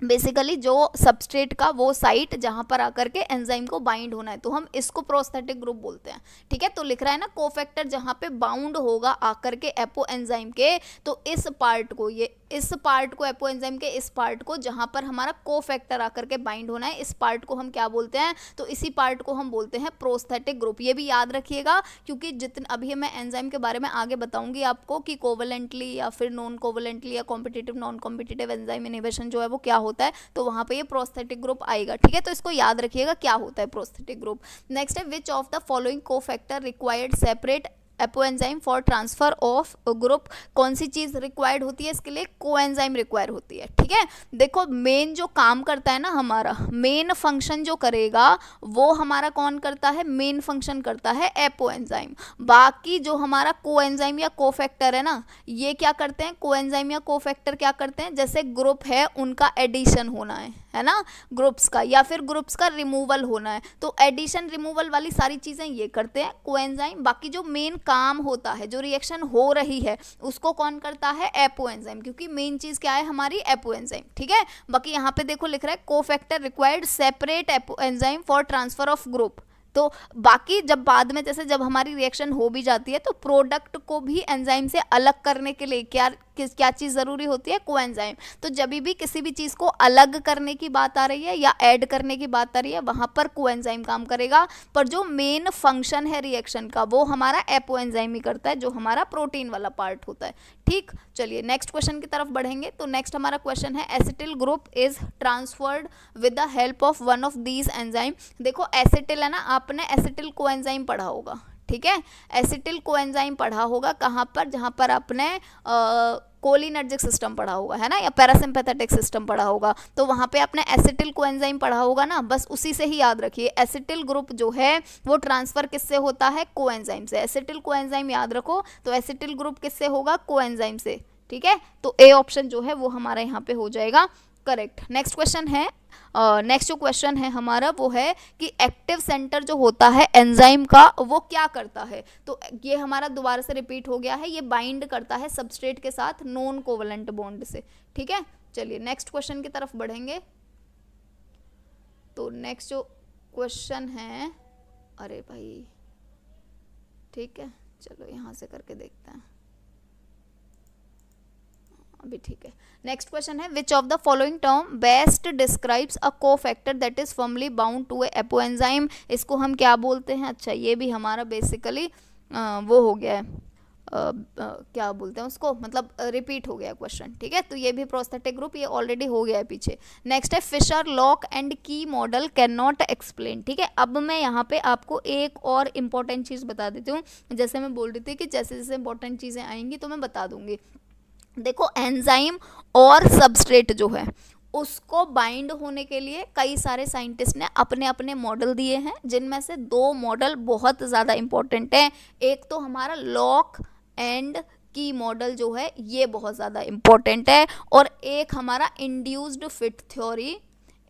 बेसिकली जो सबस्ट्रेट का वो साइट जहाँ पर आकर के एंजाइम को बाइंड होना है तो हम इसको प्रोस्थेटिक ग्रुप बोलते हैं, ठीक है? तो लिख रहा है ना, कोफैक्टर जहाँ पे बाउंड होगा आकर के एपो एंजाइम के तो इस पार्ट को, ये इस पार्ट को एपो एंजाइम के इस पार्ट को जहाँ पर हमारा कोफैक्टर आकर के बाइंड होना है, इस पार्ट को हम क्या बोलते हैं? तो इसी पार्ट को हम बोलते हैं प्रोस्थेटिक ग्रुप। ये भी याद रखिएगा, क्योंकि जितने, अभी मैं एंजाइम के बारे में आगे बताऊँगी आपको कि कोवलेंटली या फिर नॉन कोवलेंटली या competitive, non competitive enzyme inhibition जो है वो क्या होता है तो वहाँ पे ये प्रोस्थेटिक ग्रुप आएगा, ठीक है? तो इसको याद रखिएगा, क्या होता है प्रोस्थेटिक ग्रुप नेक्स्ट है which of the following cofactor required separate apoenzyme for transfer of group कौन सी चीज़ रिक्वायर्ड होती है इसके लिए? कोएंजाइम रिक्वायर होती है, ठीक है? देखो मेन जो काम करता है ना हमारा मेन फ़ंक्शन जो करेगा, वो हमारा कौन करता है? मेन फ़ंक्शन करता है एपोएंजाइम। बाकी जो हमारा कोएंजाइम या कोफैक्टर है ना, ये क्या करते हैं? कोएंजाइम या कोफैक्टर क्या करते हैं? जैसे ग्रुप है, उनका एडिशन होना है। है ना ग्रुप्स का, या फिर ग्रुप्स का रिमूवल होना है। तो एडिशन रिमूवल वाली सारी चीज़ें ये करते हैं कोएंजाइम बाकी जो मेन काम होता है, जो रिएक्शन हो रही है, उसको कौन करता है? एपो एंजाइम क्योंकि मेन चीज़ क्या है? हमारी एपो एंजाइम ठीक है? बाकी यहाँ पे देखो लिख रहा है cofactor required separate apoenzyme for transfer of group तो बाकी जब बाद में, जैसे जब हमारी रिएक्शन हो भी जाती है तो प्रोडक्ट को भी एंजाइम से अलग करने के लिए क्या किस, क्या चीज़ ज़रूरी होती है? कोएंजाइम। तो जब भी किसी भी चीज़ को अलग करने की बात आ रही है या ऐड करने की बात आ रही है, वहाँ पर कोएंजाइम काम करेगा। पर जो मेन फ़ंक्शन है रिएक्शन का, वो हमारा एपोएंजाइम ही करता है, जो हमारा प्रोटीन वाला पार्ट होता है। ठीक? चलिए, नेक्स्ट क्वेश्चन की तरफ़ बढ़ेंगे। तो नेक्स्ट हमारा क्वेश्चन है, acetyl group is transferred with the help of one of these enzyme. देखो, एसिटिल है ना, आपने एसिटिल को पढ़ा होगा। ठीक है? एसिटिल कोएंजाइम पढ़ा होगा कहाँ पर? जहाँ पर आपने कोलिनर्जिक सिस्टम पढ़ा होगा, है ना? या पैरासिम्पैथेटिक सिस्टम पढ़ा होगा। तो वहाँ पे आपने एसिटिल कोएंजाइम पढ़ा होगा ना? बस उसी से ही याद रखिए एसिटिल ग्रुप जो है, वो ट्रांसफ़र किससे होता है? कोएंजाइम से। एसिटिल कोएंजाइम याद रखो तो एसिटिल ग्रुप किससे होगा? कोएंजाइम से। ठीक है? तो ए ऑप्शन जो है, वो हमारा यहाँ पे हो जाएगा। करेक्ट नेक्स्ट क्वेश्चन है नेक्स्ट जो क्वेश्चन है हमारा, वो है कि एक्टिव सेंटर जो होता है एंजाइम का, वो क्या करता है? तो ये हमारा दोबारा से रिपीट हो गया है, ये बाइंड करता है सबस्ट्रेट के साथ नॉन कोवलेंट बॉन्ड से। ठीक है? चलिए नेक्स्ट क्वेश्चन की तरफ़ बढ़ेंगे। तो नेक्स्ट जो क्वेश्चन है, अरे भाई, ठीक है, चलो यहाँ से करके देखते हैं। अभी ठीक है। नेक्स्ट क्वेश्चन है which of the following term best describes a cofactor that is firmly bound to a apo apoenzyme इसको हम क्या बोलते हैं? अच्छा ये भी हमारा बेसिकली वो हो गया है। Uh, uh, क्या बोलते हैं उसको? मतलब रिपीट हो गया क्वेश्चन ठीक है? तो ये भी प्रोस्थेटिक ग्रुप ये ऑलरेडी हो गया है पीछे। नेक्स्ट है Fischer lock and key model cannot explain ठीक है? अब मैं यहाँ पे आपको एक और इंपॉर्टेंट चीज़ बता देती हूँ। जैसे मैं बोल रही थी कि जैसे जैसे इंपॉर्टेंट चीज़ें आएँगी तो मैं बता दूँगी। देखो एंजाइम और सबस्ट्रेट जो है, उसको बाइंड होने के लिए कई सारे साइंटिस्ट ने अपने अपने मॉडल दिए हैं, जिनमें से दो मॉडल बहुत ज़्यादा इंपॉर्टेंट हैं। एक तो हमारा लॉक एंड की मॉडल जो है, ये बहुत ज़्यादा इंपॉर्टेंट है, और एक हमारा induced fit theory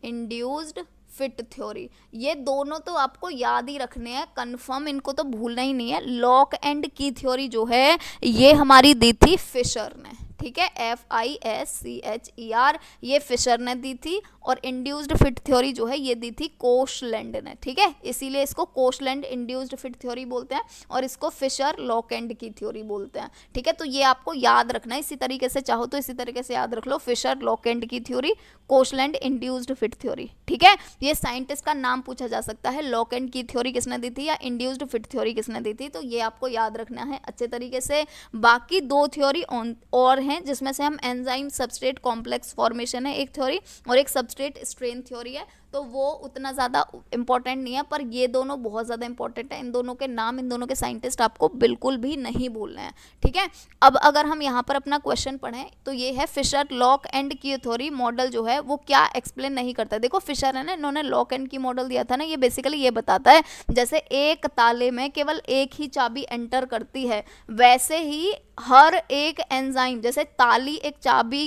induced fit theory ये दोनों तो आपको याद ही रखने हैं कंफर्म इनको तो भूलना ही नहीं है। लॉक एंड की थ्योरी जो है, ये हमारी दी थी फिशर ने। ठीक है? F I S C H E R ये फिशर ने दी थी और इंड्यूस्ड फिट थ्योरी जो है ये दी थी कोशलैंड ने, ठीक है? इसीलिए इसको कोशलैंड इंड्यूस्ड फिट थ्योरी बोलते हैं और इसको फिशर लॉकेंड की थ्योरी बोलते हैं, ठीक है? तो ये आपको याद रखना इसी तरीके से चाहो तो इसी तरीके से याद रख लो Fischer lock and key theory Koshland induced fit theory ठीक है? ये साइंटिस्ट का नाम पूछा जा सकता है लॉकेंड की थ्योरी किसने दी थी या इंड्यूस्ड फिट थ्योरी किसने दी थी? तो ये आपको याद रखना है अच्छे तरीके से। बाकी दो थ्योरी और हैं, जिसमें से हम एंजाइम सबस्ट्रेट कॉम्प्लेक्स फॉर्मेशन है, एक थ्योरी और एक सबस्ट्रेट स्ट्रेन थ्योरी है। तो वो उतना ज़्यादा इंपॉर्टेंट नहीं है, पर ये दोनों बहुत ज़्यादा इंपॉर्टेंट है। इन दोनों के नाम, इन दोनों के साइंटिस्ट आपको बिल्कुल भी नहीं भूलना है, ठीक है? अब अगर हम यहाँ पर अपना क्वेश्चन पढ़ें तो ये है Fischer lock and key theory model जो है, वो क्या एक्सप्लेन नहीं करता देखो फिशर है ना, इन्होंने लॉक एंड की मॉडल दिया था ना, ये बेसिकली ये बताता है, जैसे एक ताले में केवल एक ही चाबी एंटर करती है, वैसे ही हर एक एंजाइम जैसे ताली एक चाबी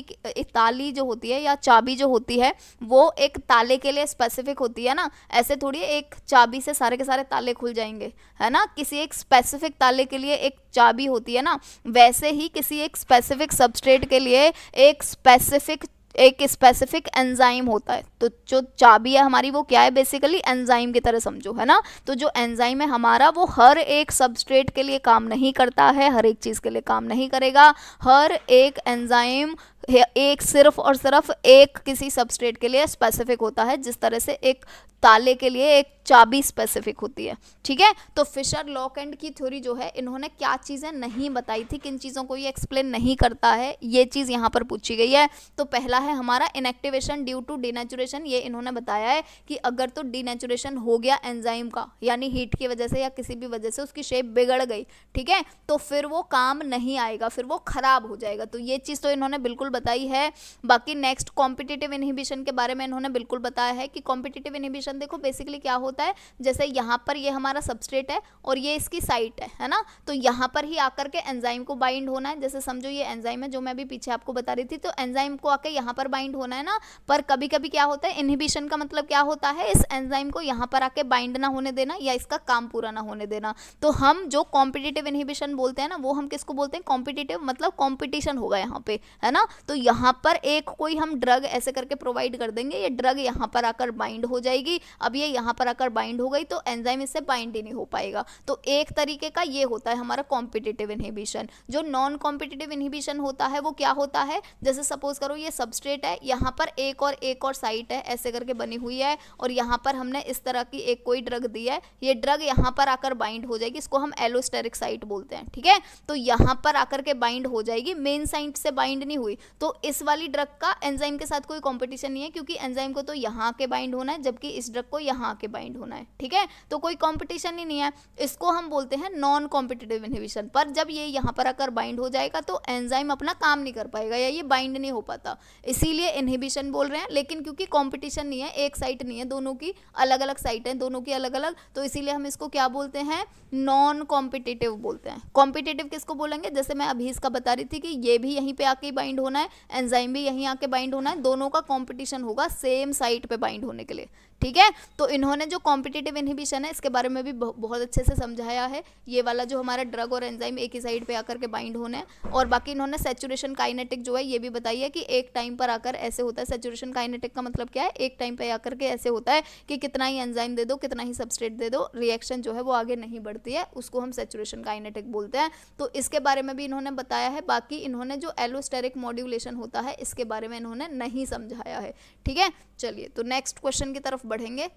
ताली जो होती है या चाबी जो होती है, वो एक ताले के लिए स्पेसिफिक होती है ना, ऐसे थोड़ी एक चाबी से सारे के सारे ताले खुल जाएँगे, है ना? किसी एक स्पेसिफिक ताले के लिए एक चाबी होती है ना, वैसे ही किसी एक स्पेसिफिक सबस्ट्रेट के लिए एक स्पेसिफिक एक स्पेसिफिक एंजाइम होता है। तो जो चाबी है हमारी, वो क्या है? बेसिकली एंजाइम की तरह समझो, है ना? तो जो एंजाइम है हमारा, वो हर एक सबस्ट्रेट के लिए काम नहीं करता है, हर एक चीज़ के लिए काम नहीं करेगा। हर एक एंजाइम एक सिर्फ़ और सिर्फ़ एक किसी सबस्ट्रेट के लिए स्पेसिफिक होता है, जिस तरह से एक ताले के लिए एक चाबी स्पेसिफिक होती है। ठीक है? तो Fischer lock and key theory जो है, इन्होंने क्या चीज़ें नहीं बताई थी, किन चीज़ों को ये एक्सप्लेन नहीं करता है, ये चीज़ यहाँ पर पूछी गई है। तो पहला है हमारा इनएक्टिवेशन ड्यू टू डिनेचुरेशन ये इन्होंने बताया है कि अगर तो डिनेचुरेशन हो गया एंजाइम का, यानी हीट की वजह से या किसी भी वजह से उसकी शेप बिगड़ गई। ठीक है? तो फिर वो काम नहीं आएगा, फिर वो खराब हो जाएगा। तो ये चीज़ तो इन्होंने बिल्कुल बताई है। बाकी नेक्स्ट कॉम्पिटेटिव इनहिबिशन के बारे में इन्होंने बिल्कुल बताया है कि कॉम्पिटेटिव इनहिबिशन देखो बेसिकली क्या होता है? जैसे यहाँ पर ये हमारा सबस्ट्रेट है और ये इसकी साइट है है ना? तो यहाँ पर ही आकर के एंजाइम को बाइंड होना है। जैसे समझो ये एंजाइम है जो मैं अभी पीछे आपको बता रही थी तो एंजाइम को आकर यहाँ पर बाइंड होना है ना? पर कभी कभी क्या होता है? इनहिबिशन का मतलब क्या होता है? इस एंजाइम को यहाँ पर आके बाइंड ना होने देना या इसका काम पूरा ना होने देना। तो हम जो कॉम्पिटेटिव इनहिबिशन बोलते हैं ना, वो हम किसको बोलते हैं? कॉम्पिटेटिव मतलब कॉम्पिटिशन होगा यहाँ पे, है ना? तो यहाँ पर एक कोई हम ड्रग ऐसे करके प्रोवाइड कर देंगे, ये ड्रग यहाँ पर आकर बाइंड हो जाएगी। अब ये यहाँ पर आकर बाइंड हो गई तो एंजाइम इससे बाइंड ही नहीं हो पाएगा। तो एक तरीके का ये होता है हमारा कॉम्पिटेटिव इनहिबिशन जो नॉन कॉम्पिटेटिव इनहिबिशन होता है, वो क्या होता है? जैसे सपोज़ करो ये सबस्ट्रेट है, यहाँ पर एक और एक और साइट है, ऐसे करके बनी हुई है और यहाँ पर हमने इस तरह की एक कोई ड्रग दी है। ये ड्रग यहाँ पर आकर बाइंड हो जाएगी, इसको हम एलोस्टेरिक साइट बोलते हैं, ठीक है? तो यहाँ पर आकर के बाइंड हो जाएगी मेन साइट से बाइंड नहीं हुई। तो इस वाली ड्रग का एंजाइम के साथ कोई कॉम्पिटिशन नहीं है, क्योंकि एंजाइम को तो यहाँ आके बाइंड होना है, जबकि इस ड्रग को यहाँ आके बाइंड होना है, ठीक है? तो कोई कॉम्पिटिशन ही नहीं है। इसको हम बोलते हैं नॉन कॉम्पिटेटिव इनहिबिशन पर जब ये यहाँ पर आकर बाइंड हो जाएगा तो एंजाइम अपना काम नहीं कर पाएगा, या ये बाइंड नहीं हो पाता। इसीलिए इनहिबिशन बोल रहे हैं, लेकिन क्योंकि कॉम्पिटिशन नहीं है, एक साइट नहीं है, दोनों की अलग अलग साइट है, दोनों की अलग अलग तो इसीलिए हम इसको क्या बोलते हैं? नॉन कॉम्पिटेटिव बोलते हैं। कॉम्पिटेटिव किसको बोलेंगे? जैसे मैं अभी इसका बता रही थी कि ये भी यहीं पे आके बाइंड होना एंजाइम भी यहीं आके बाइंड होना है, दोनों का कॉम्पिटिशन होगा सेम साइट पर बाइंड होने के लिए। ठीक है? तो इन्होंने जो कॉम्पिटेटिव इनहिबिशन है, इसके बारे में भी बहुत अच्छे से समझाया है। ये वाला जो हमारा ड्रग और एंजाइम एक ही साइड पे आकर के बाइंड होने हैं और बाकी इन्होंने सेचुरेशन काइनेटिक जो है, ये भी बताई है कि एक टाइम पर आकर ऐसे होता है। सेचुरेशन काइनेटिक का मतलब क्या है? एक टाइम पर आकर के ऐसे होता है कि कितना ही एंजाइम दे दो, कितना ही सबस्ट्रेट दे दो रिएक्शन जो है वो आगे नहीं बढ़ती है। उसको हम सेचुरेशन काइनेटिक बोलते हैं। तो इसके बारे में भी इन्होंने बताया है। बाकी इन्होंने जो एलोस्टेरिक मॉड्यूलेशन होता है, इसके बारे में इन्होंने नहीं समझाया है। ठीक है? चलिए तो नेक्स्ट क्वेश्चन की तरफ़ बढ़ेंगे।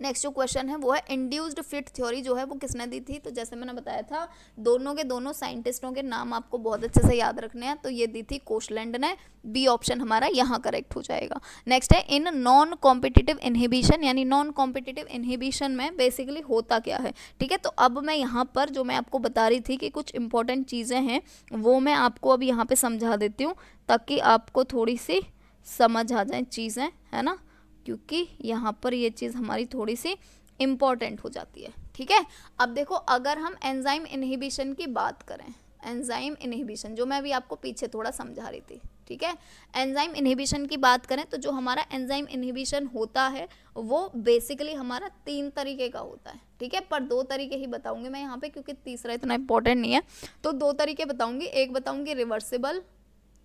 नेक्स्ट जो क्वेश्चन है वो है इंड्यूस्ड फिट थ्योरी जो है वो किसने दी थी? तो जैसे मैंने बताया था, दोनों के दोनों साइंटिस्टों के नाम आपको बहुत अच्छे से याद रखने हैं तो ये दी थी कोशलैंड ने। बी ऑप्शन हमारा यहाँ करेक्ट हो जाएगा। नेक्स्ट है, इन नॉन कॉम्पिटिटिव इनहिबिशन यानी नॉन कॉम्पिटिटिव इनहिबिशन में बेसिकली होता क्या है? ठीक है तो अब मैं यहाँ पर जो मैं आपको बता रही थी कि कुछ इंपॉर्टेंट चीज़ें हैं, वो मैं आपको अब यहाँ पर समझा देती हूँ, ताकि आपको थोड़ी सी समझ आ जाए चीज़ें, है ना? क्योंकि यहाँ पर ये चीज़ हमारी थोड़ी सी इंपॉर्टेंट हो जाती है, ठीक है? अब देखो, अगर हम एंजाइम इनहिबिशन की बात करें एंजाइम इनहिबिशन जो मैं अभी आपको पीछे थोड़ा समझा रही थी, ठीक है? एंजाइम इनहिबिशन की बात करें तो जो हमारा एंजाइम इनहिबिशन होता है, वो बेसिकली हमारा तीन तरीके का होता है, ठीक है? पर दो तरीके ही बताऊँगी मैं यहाँ पे, क्योंकि तीसरा इतना इंपॉर्टेंट नहीं है। तो दो तरीके बताऊँगी, एक बताऊँगी रिवर्सिबल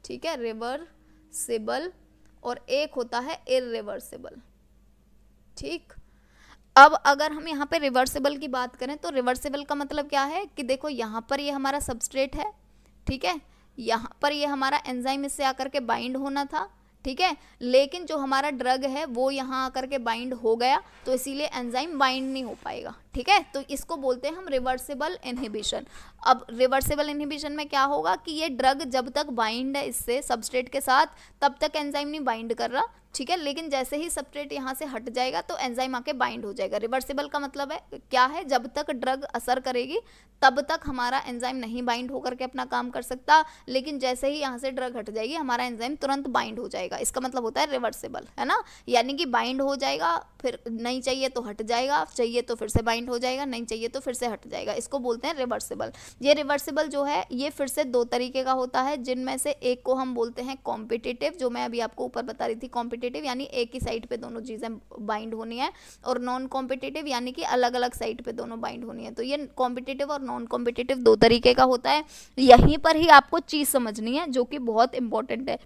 ठीक है? रिवर्सिबल और एक होता है इरिवर्सिबल ठीक? अब अगर हम यहाँ पे रिवर्सिबल की बात करें तो रिवर्सिबल का मतलब क्या है? कि देखो, यहाँ पर ये हमारा सबस्ट्रेट है, ठीक है? यहाँ पर ये हमारा एंजाइम इससे आकर के बाइंड होना था ठीक है? लेकिन जो हमारा ड्रग है, वो यहाँ आकर के बाइंड हो गया तो इसीलिए एंजाइम बाइंड नहीं हो पाएगा, ठीक है? तो इसको बोलते हैं हम रिवर्सिबल इनहिबिशन अब रिवर्सिबल इनहिबिशन में क्या होगा कि ये ड्रग जब तक बाइंड है इससे सबस्टेट के साथ, तब तक एंजाइम नहीं बाइंड कर रहा ठीक है, लेकिन जैसे ही सबस्ट्रेट यहाँ से हट जाएगा तो एंजाइम आके बाइंड हो जाएगा। रिवर्सिबल का मतलब है, क्या है? जब तक ड्रग असर करेगी, तब तक हमारा एंजाइम नहीं बाइंड होकर के अपना काम कर सकता। लेकिन जैसे ही यहाँ से ड्रग हट जाएगी, हमारा एंजाइम तुरंत बाइंड हो जाएगा। इसका मतलब होता है रिवर्सिबल है ना? यानी कि बाइंड हो जाएगा, फिर नहीं चाहिए तो हट जाएगा, चाहिए तो फिर से बाइंड हो जाएगा, नहीं चाहिए तो फिर से हट जाएगा। इसको बोलते हैं रिवर्सिबल ये रिवर्सिबल जो है, ये फिर से दो तरीके का होता है, जिनमें से एक को हम बोलते हैं कॉम्पिटिटिव जो मैं अभी आपको ऊपर बता रही थी कॉम्पिटिटिव यानी एक ही साइड पे दोनों चीज़ें बाइंड होनी है, और नॉन कॉम्पिटिटिव यानी कि अलग अलग साइड पे दोनों बाइंड होनी है। तो ये कॉम्पिटिटिव और नॉन कॉम्पिटिटिव दो तरीके का होता है। यहीं पर ही आपको चीज़ समझनी है, जो कि बहुत इंपॉर्टेंट है।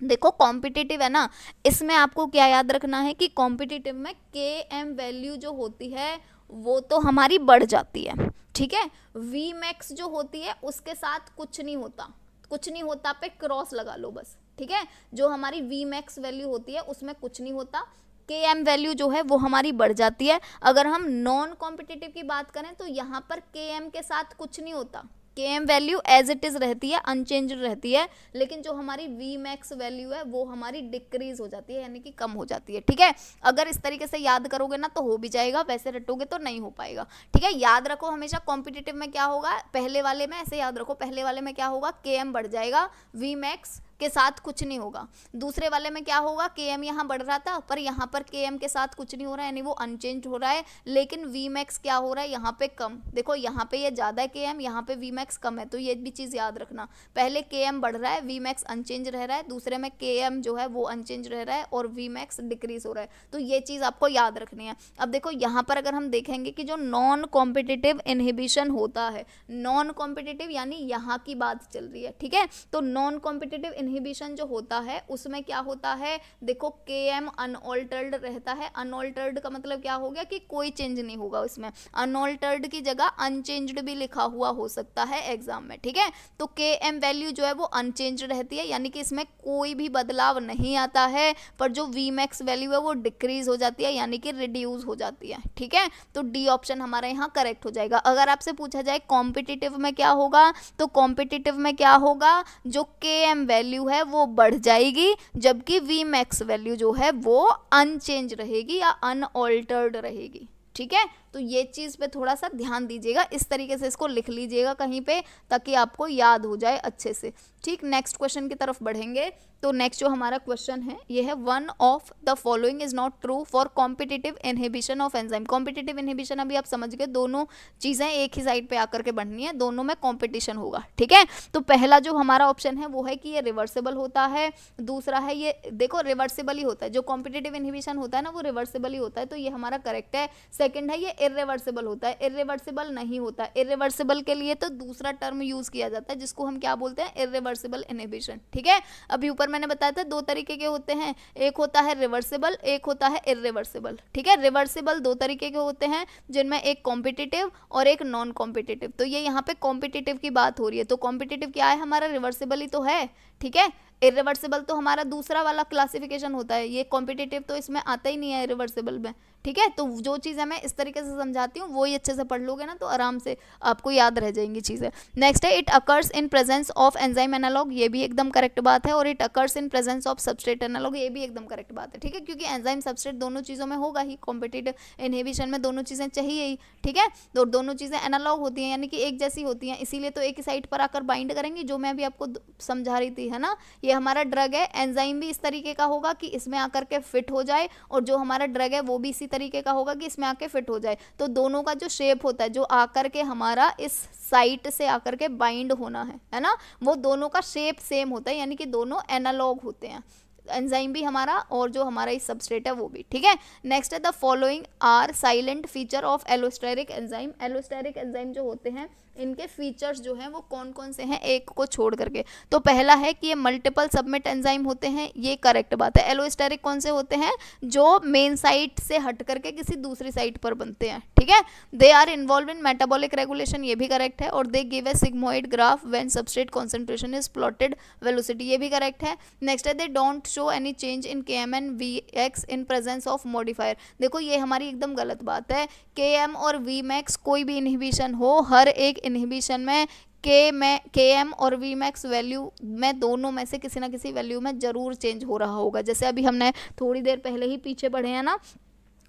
देखो कॉम्पिटिटिव है ना, इसमें आपको क्या याद रखना है कि कॉम्पिटिटिव में के एम वैल्यू जो होती है, वो तो हमारी बढ़ जाती है, ठीक है? वी मैक्स जो होती है, उसके साथ कुछ नहीं होता। कुछ नहीं होता पे क्रॉस लगा लो बस। ठीक है? जो हमारी वी मैक्स वैल्यू होती है, उसमें कुछ नहीं होता। के एम वैल्यू जो है, वो हमारी बढ़ जाती है। अगर हम नॉन कॉम्पिटिटिव की बात करें तो यहाँ पर के एम के साथ कुछ नहीं होता। K M value as it is रहती है अनचेंज रहती है। लेकिन जो हमारी वी मैक्स वैल्यू है, वो हमारी डिक्रीज हो जाती है, यानी कि कम हो जाती है। ठीक है? अगर इस तरीके से याद करोगे ना तो हो भी जाएगा। वैसे रटोगे तो नहीं हो पाएगा। ठीक है? याद रखो हमेशा कॉम्पिटेटिव में क्या होगा? पहले वाले में ऐसे याद रखो, पहले वाले में क्या होगा? के एम बढ़ जाएगा। वी मैक्स के साथ कुछ नहीं होगा। दूसरे वाले में क्या होगा? के एम यहाँ बढ़ रहा था, पर यहाँ पर के एम के साथ कुछ नहीं हो रहा है यानी वो अनचेंज हो रहा है, लेकिन वी मैक्स क्या हो रहा है? यहाँ पे कम। देखो, यहाँ पे ये ज़्यादा है के एम यहाँ पे वी मैक्स कम है तो ये भी चीज़ याद रखना। पहले के एम बढ़ रहा है वी मैक्स अनचेंज रह रहा है, दूसरे में के एम जो है वो अनचेंज रह रहा है, और वी मैक्स डिक्रीज हो रहा है। तो ये चीज़ आपको याद रखनी है। अब देखो, यहाँ पर अगर हम देखेंगे कि जो नॉन कॉम्पिटिटिव इनहिबिशन होता है नॉन कॉम्पिटिटिव यानी यहाँ की बात चल रही है, ठीक है? तो नॉन कॉम्पिटिटिव इनहिबिशन जो होता है, उसमें क्या होता है? देखो के एम अनऑल्टर्ड रहता है। अनऑल्टर्ड का मतलब क्या हो गया कि कोई चेंज नहीं होगा उसमें। अनऑल्टर्ड की जगह अनचेंज्ड भी लिखा हुआ हो सकता है एग्ज़ाम में, ठीक है? तो के एम वैल्यू जो है वो अनचेंज रहती है, यानी कि इसमें कोई भी बदलाव नहीं आता है, पर जो वी मैक्स वैल्यू है वो डिक्रीज हो जाती है, यानी कि रिड्यूज हो जाती है, ठीक है? तो डी ऑप्शन हमारे यहाँ करेक्ट हो जाएगा। अगर आपसे पूछा जाए कॉम्पिटिटिव में क्या होगा? तो कॉम्पिटिटिव में क्या होगा? जो के एम वैल्यू है, वो बढ़ जाएगी, जबकि वी मैक्स वैल्यू जो है, वो अनचेंज रहेगी या अनऑल्टर्ड रहेगी। ठीक है? तो ये चीज़ पे थोड़ा सा ध्यान दीजिएगा। इस तरीके से इसको लिख लीजिएगा कहीं पे, ताकि आपको याद हो जाए अच्छे से। ठीक नेक्स्ट क्वेश्चन की तरफ़ बढ़ेंगे। तो नेक्स्ट जो हमारा क्वेश्चन है, ये है one of the following is not true for competitive inhibition of enzyme competitive inhibition अभी आप समझ गए, दोनों चीज़ें एक ही साइड पे आकर के बढ़नी है, दोनों में कॉम्पिटिशन होगा, ठीक है? तो पहला जो हमारा ऑप्शन है, वो है कि ये रिवर्सिबल होता है, दूसरा है ये, देखो रिवर्सिबल ही होता है, जो कॉम्पिटेटिव इनहिबिशन होता है ना, वो रिवर्सिबल ही होता है तो ये हमारा करेक्ट है। सेकेंड है, ये इरिवर्सिबल होता है इरिवर्सिबल नहीं होता इरिवर्सिबल के लिए तो दूसरा टर्म यूज़ किया जाता है, जिसको हम क्या बोलते हैं इरिवर्सिबल इनहिबिशन ठीक है? अभी ऊपर मैंने बताया था दो तरीके के होते हैं। एक होता है रिवर्सिबल एक होता है इरिवर्सिबल ठीक है? रिवर्सिबल दो तरीके के होते हैं, जिनमें एक कॉम्पिटिटिव और एक नॉन कॉम्पिटिटिव तो ये यहाँ पे कॉम्पिटिटिव की बात हो रही है। तो कॉम्पिटिटिव क्या है? हमारा रिवर्सिबल ही तो है। ठीक है? इरिवर्सिबल तो हमारा दूसरा वाला क्लासिफिकेशन होता है। ये कॉम्पिटेटिव तो इसमें आता ही नहीं है इरिवर्सिबल में। ठीक है? तो जो चीज़ें मैं इस तरीके से समझाती हूँ वो ही अच्छे से पढ़ लोगे ना तो आराम से आपको याद रह जाएँगी चीज़ें। नेक्स्ट है it occurs in presence of enzyme analog ये भी एकदम करेक्ट बात है, और it occurs in presence of substrate analog ये भी एकदम करेक्ट बात है, ठीक है? क्योंकि एंजाइम सबस्ट्रेट दोनों चीज़ों में होगा ही कॉम्पिटेटिव इनहिबिशन में दोनों चीज़ें चाहिए ही, ठीक है? तो दोनों चीज़ें एनालॉग होती हैं, यानी कि एक जैसी होती हैं। इसीलिए तो एक साइड पर आकर बाइंड करेंगी, जो मैं अभी आपको समझा रही थी, है ना? ये हमारा ड्रग है एंजाइम भी इस तरीके का होगा कि इसमें आकर के फिट हो जाए और जो हमारा ड्रग है वो भी इसी तरीके का होगा कि इसमें आके फिट हो जाए। तो दोनों का जो शेप होता है, जो आकर के हमारा इस साइट से आकर के बाइंड होना है है ना? वो दोनों का शेप सेम होता है, यानी कि दोनों एनालॉग होते हैं। एंजाइम भी हमारा और जो हमारा इस सबस्ट्रेट है वो भी, ठीक है? नेक्स्ट है the following are silent feature of allosteric enzyme allosteric enzyme जो होते हैं इनके फीचर्स जो हैं, वो कौन कौन से हैं एक को छोड़ करके? तो पहला है कि ये मल्टीपल सबमिट एंजाइम होते हैं, ये करेक्ट बात है। एलोस्टेरिक कौन से होते हैं? जो मेन साइट से हट करके किसी दूसरी साइट पर बनते हैं, ठीक है? They are involve in metabolic regulation ये भी करेक्ट है, और they give a sigmoid graph when substrate concentration is plotted velocity ये भी करेक्ट है। नेक्स्ट है they don't show any change in K M N V X in presence of modifier देखो, ये हमारी एकदम गलत बात है। के एम और वी मैक्स कोई भी इनहिबिशन हो, हर एक इनहिबिशन में के में के एम और वी मैक्स वैल्यू में दोनों में से किसी ना किसी वैल्यू में ज़रूर चेंज हो रहा होगा। जैसे अभी हमने थोड़ी देर पहले ही पीछे बढ़े हैं ना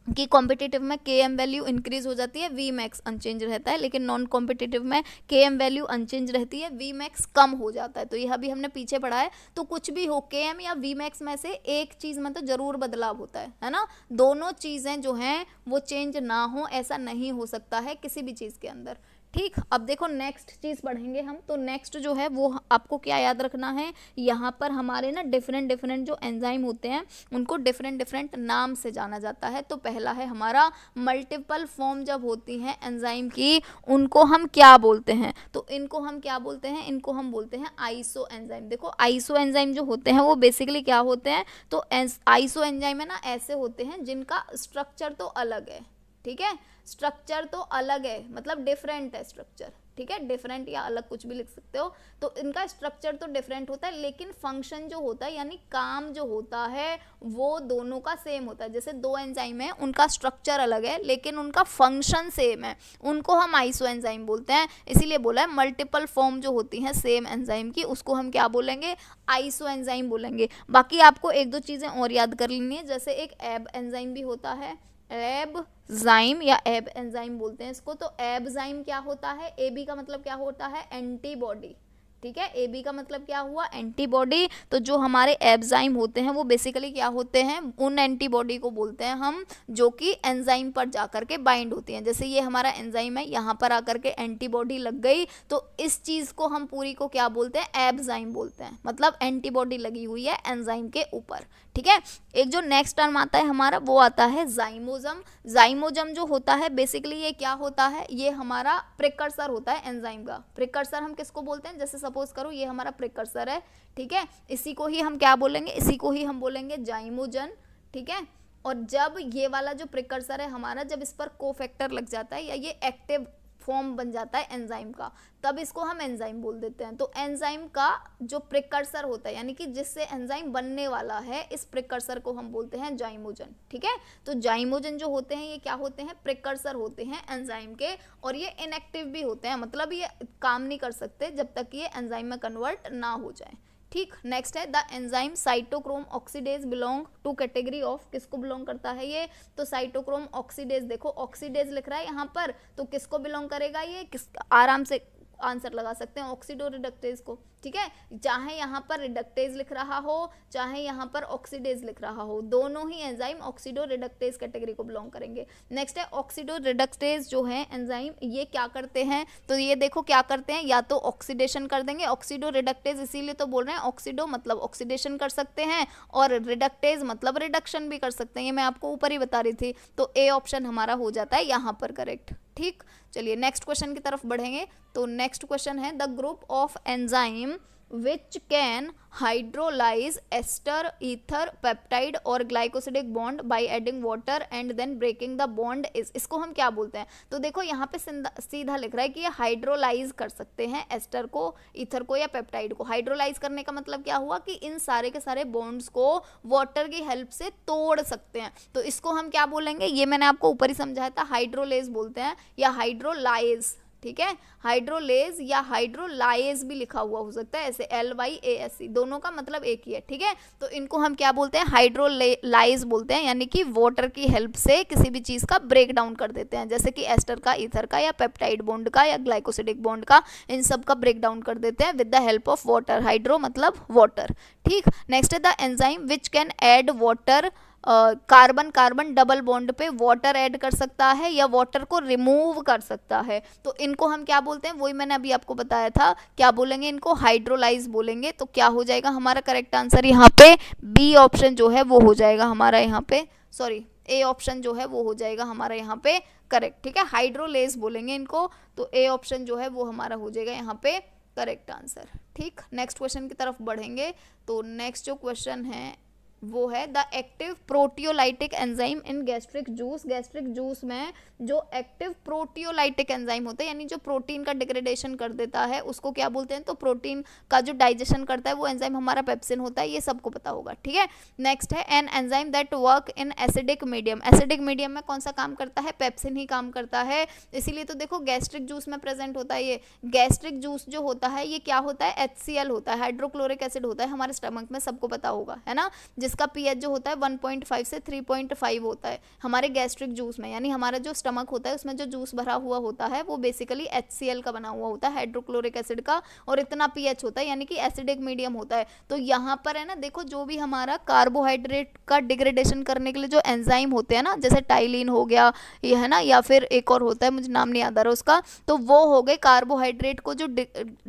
कि कॉम्पिटिटिव में के एम वैल्यू इंक्रीज हो जाती है वी मैक्स अनचेंज रहता है, लेकिन नॉन कॉम्पिटिटिव में के एम वैल्यू अनचेंज रहती है वी मैक्स कम हो जाता है। तो यह भी हमने पीछे पढ़ा है। तो कुछ भी हो के एम या वी मैक्स में से एक चीज़ में तो ज़रूर बदलाव होता है है ना? दोनों चीज़ें जो हैं, वो चेंज ना हो, ऐसा नहीं हो सकता है किसी भी चीज़ के अंदर। ठीक, अब देखो नेक्स्ट चीज़ पढ़ेंगे हम तो नेक्स्ट जो है वो आपको क्या याद रखना है? यहाँ पर हमारे ना डिफरेंट डिफरेंट जो एंजाइम होते हैं, उनको डिफरेंट डिफरेंट नाम से जाना जाता है। तो पहला है हमारा मल्टीपल फॉर्म जब होती हैं एंजाइम की, उनको हम क्या बोलते हैं? तो इनको हम क्या बोलते हैं? इनको हम बोलते हैं आइसो एंजाइम देखो आइसो एंजाइम जो होते हैं वो बेसिकली क्या होते हैं? तो आइसो एंजाइम है ना, ऐसे होते हैं जिनका स्ट्रक्चर तो अलग है, ठीक है? स्ट्रक्चर तो अलग है मतलब डिफरेंट है स्ट्रक्चर ठीक है? डिफरेंट या अलग कुछ भी लिख सकते हो। तो इनका स्ट्रक्चर तो डिफरेंट होता है, लेकिन फ़ंक्शन जो होता है, यानी काम जो होता है, वो दोनों का सेम होता है। जैसे दो एंजाइम है, उनका स्ट्रक्चर अलग है, लेकिन उनका फ़ंक्शन सेम है। उनको हम आइसो एंजाइम बोलते हैं, इसीलिए बोला है मल्टीपल फॉर्म जो होती हैं सेम एंजाइम की, उसको हम क्या बोलेंगे? आइसो एंजाइम बोलेंगे। बाकी आपको एक दो चीज़ें और याद कर लेनी है, जैसे एक एब एंजाइम भी होता है एब जाइम या एब एंजाइम बोलते हैं इसको तो एबजाइम क्या होता है? ए बी का मतलब क्या होता है? एंटीबॉडी। ठीक है? ए बी का मतलब क्या हुआ? एंटीबॉडी। तो जो हमारे एबजाइम होते हैं, वो बेसिकली क्या होते हैं? उन एंटीबॉडी को बोलते हैं हम, जो कि एंजाइम पर जाकर के बाइंड होती हैं। जैसे ये हमारा एंजाइम है, यहाँ पर आकर के एंटीबॉडी लग गई तो इस चीज़ को हम पूरी को क्या बोलते हैं? एबजाइम बोलते हैं। मतलब एंटीबॉडी लगी हुई है एंजाइम के ऊपर। ठीक है? एक जो नेक्स्ट टर्म आता है हमारा, वो आता है जाइमोजम जाइमोजम जो होता है बेसिकली ये क्या होता है? ये हमारा प्रिकर्सर होता है एंजाइम का। प्रिकर्सर हम किसको बोलते हैं? जैसे सपोज़ करो, ये हमारा प्रिकर्सर है, ठीक है? इसी को ही हम क्या बोलेंगे? इसी को ही हम बोलेंगे जाइमोजन ठीक है? और जब ये वाला जो प्रिकर्सर है हमारा, जब इस पर कोफैक्टर लग जाता है या ये एक्टिव फॉर्म बन जाता है एंजाइम का। तब इसको हम एंजाइम बोल देते हैं। तो एंजाइम का जो प्रिकर्सर होता है, यानी कि जिससे एंजाइम बनने वाला है, इस प्रिकर्सर को हम बोलते हैं जाइमोजन, ठीक है? तो जाइमोजन जो होते हैं, ये क्या होते हैं? प्रिकर्सर होते हैं एंजाइम के, और ये इनएक्टिव भी होते हैं। मतलब ये काम नहीं कर सकते जब तक ये एंजाइम में कन्वर्ट ना हो जाए। ठीक नेक्स्ट है the enzyme cytochrome oxidase belong to category of किसको बिलोंग करता है ये? तो साइटोक्रोम ऑक्सीडेज देखो ऑक्सीडेज लिख रहा है यहाँ पर तो किसको बिलोंग करेगा ये? किस, आराम से आंसर लगा सकते हैं ऑक्सीडो रिडक्टेज को। ठीक है? चाहे यहाँ पर रिडक्टेज लिख रहा हो, चाहे यहाँ पर ऑक्सीडेज लिख रहा हो, दोनों ही एंजाइम ऑक्सीडो रिडक्टेज कैटेगरी को बिलोंग करेंगे। नेक्स्ट है ऑक्सीडो रिडक्टेज जो है एंजाइम ये क्या करते हैं? तो ये देखो क्या करते हैं, या तो ऑक्सीडेशन कर देंगे। ऑक्सीडो रिडक्टेज इसीलिए तो बोल रहे हैं ऑक्सीडो मतलब ऑक्सीडेशन कर सकते हैं, और रिडक्टेज मतलब रिडक्शन भी कर सकते हैं। ये मैं आपको ऊपर ही बता रही थी तो ए ऑप्शन हमारा हो जाता है, यहाँ पर करेक्ट ठीक? चलिए नेक्स्ट क्वेश्चन की तरफ़ बढ़ेंगे। तो नेक्स्ट क्वेश्चन है the group of enzyme which can hydrolyze ester ether peptide और glycosidic bond by adding water and then breaking the bond is इसको हम क्या बोलते हैं? तो देखो यहाँ पे सीधा लिख रहा है कि ये हाइड्रोलाइज कर सकते हैं एस्टर को ईथर को या पेप्टाइड को। हाइड्रोलाइज करने का मतलब क्या हुआ? कि इन सारे के सारे बॉन्ड्स को वाटर की हेल्प से तोड़ सकते हैं। तो इसको हम क्या बोलेंगे? ये मैंने आपको ऊपर ही समझाया था हाइड्रोलेज बोलते हैं या हाइड्रोलाइज ठीक है? हाइड्रोलेज या हाइड्रोलाइज भी लिखा हुआ हो सकता है, ऐसे L Y A S C दोनों का मतलब एक ही है, ठीक है? तो इनको हम क्या बोलते हैं? हाइड्रोलाइज बोलते हैं, यानी कि वाटर की हेल्प से किसी भी चीज़ का ब्रेक डाउन कर देते हैं, जैसे कि एस्टर का ईथर का या पेप्टाइड बॉन्ड का या ग्लाइकोसिडिक बॉन्ड का, इन सब का ब्रेक डाउन कर देते हैं with the help of water hydro मतलब वाटर ठीक? नेक्स्ट है the enzyme which can add water carbon carbon double bond पे वाटर ऐड कर सकता है या वाटर को रिमूव कर सकता है। तो इनको हम क्या बोलते हैं? वही मैंने अभी आपको बताया था। क्या बोलेंगे इनको? हाइड्रोलाइज बोलेंगे। तो क्या हो जाएगा? हमारा करेक्ट आंसर यहाँ पे बी ऑप्शन जो है वो हो जाएगा हमारा यहाँ पे सॉरी ए ऑप्शन जो है वो हो जाएगा हमारा यहाँ पे करेक्ट ठीक है? हाइड्रोलेज बोलेंगे इनको। तो ए ऑप्शन जो है वो हमारा हो जाएगा यहाँ पे करेक्ट आंसर ठीक? नेक्स्ट क्वेश्चन की तरफ़ बढ़ेंगे। तो नेक्स्ट जो क्वेश्चन है वो है the active proteolytic enzyme in gastric juice gastric juice में जो एक्टिव प्रोटियोलाइटिक एंजाइम होता है, यानी जो प्रोटीन का डिग्रेडेशन कर देता है, उसको क्या बोलते हैं? तो प्रोटीन का जो डाइजेशन करता है, वो एंजाइम हमारा पेप्सिन होता है, ये सबको पता होगा, ठीक है? नेक्स्ट है an enzyme that work in acidic medium acidic medium में कौन सा काम करता है? पेप्सिन ही काम करता है। इसीलिए तो देखो गैस्ट्रिक जूस में प्रेजेंट होता है ये। गैस्ट्रिक जूस जो होता है, ये क्या होता है? एचसीएल होता है हाइड्रोक्लोरिक एसिड होता है, हमारे स्टमक में सबको पता होगा, है ना? जिसका पीएच जो होता है 1.5 से 3.5 होता है, हमारे गैस्ट्रिक जूस में। यानी हमारा जो स्टमक होता है, उसमें जो जूस भरा हुआ होता है, वो बेसिकली एचसीएल का बना हुआ होता है हाइड्रोक्लोरिक एसिड का, और इतना पीएच होता है, यानी कि एसिडिक मीडियम होता है। तो यहाँ पर है ना, देखो, जो भी हमारा कार्बोहाइड्रेट का डिग्रेडेशन करने के लिए जो एंजाइम होते हैं ना, जैसे टाइलिन हो गया, ये है ना, या फिर एक और होता है, मुझे नाम नहीं आता रहा उसका तो वो हो गए कार्बोहाइड्रेट को जो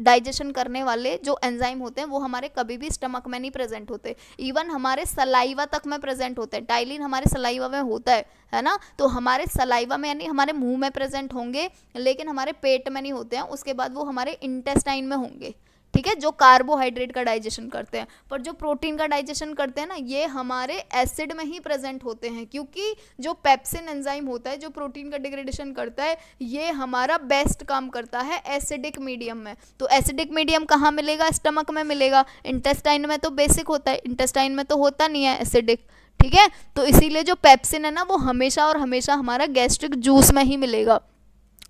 डाइजेशन करने वाले जो एंजाइम होते हैं, वो हमारे कभी भी स्टमक में नहीं प्रेजेंट होते। इवन हमारे सलाइवा तक में प्रेजेंट होते हैं। टाइलिन हमारे सलाइवा में होता है है ना? तो हमारे सलाइवा में यानी हमारे मुँह में प्रेजेंट होंगे, लेकिन हमारे पेट में नहीं होते हैं, उसके बाद वो हमारे इंटेस्टाइन में होंगे। ठीक है, जो कार्बोहाइड्रेट का डाइजेशन करते हैं, पर जो प्रोटीन का डाइजेशन करते हैं ना, ये हमारे एसिड में ही प्रेजेंट होते हैं, क्योंकि जो पेप्सिन एंजाइम होता है, जो प्रोटीन का डिग्रेडेशन करता है, ये हमारा बेस्ट काम करता है एसिडिक मीडियम में। तो एसिडिक मीडियम कहाँ मिलेगा? स्टमक में मिलेगा। इंटेस्टाइन में तो बेसिक होता है इंटेस्टाइन में तो होता नहीं है एसिडिक ठीक है? तो इसीलिए जो पेप्सिन है ना, वो हमेशा और हमेशा हमारा गैस्ट्रिक जूस में ही मिलेगा।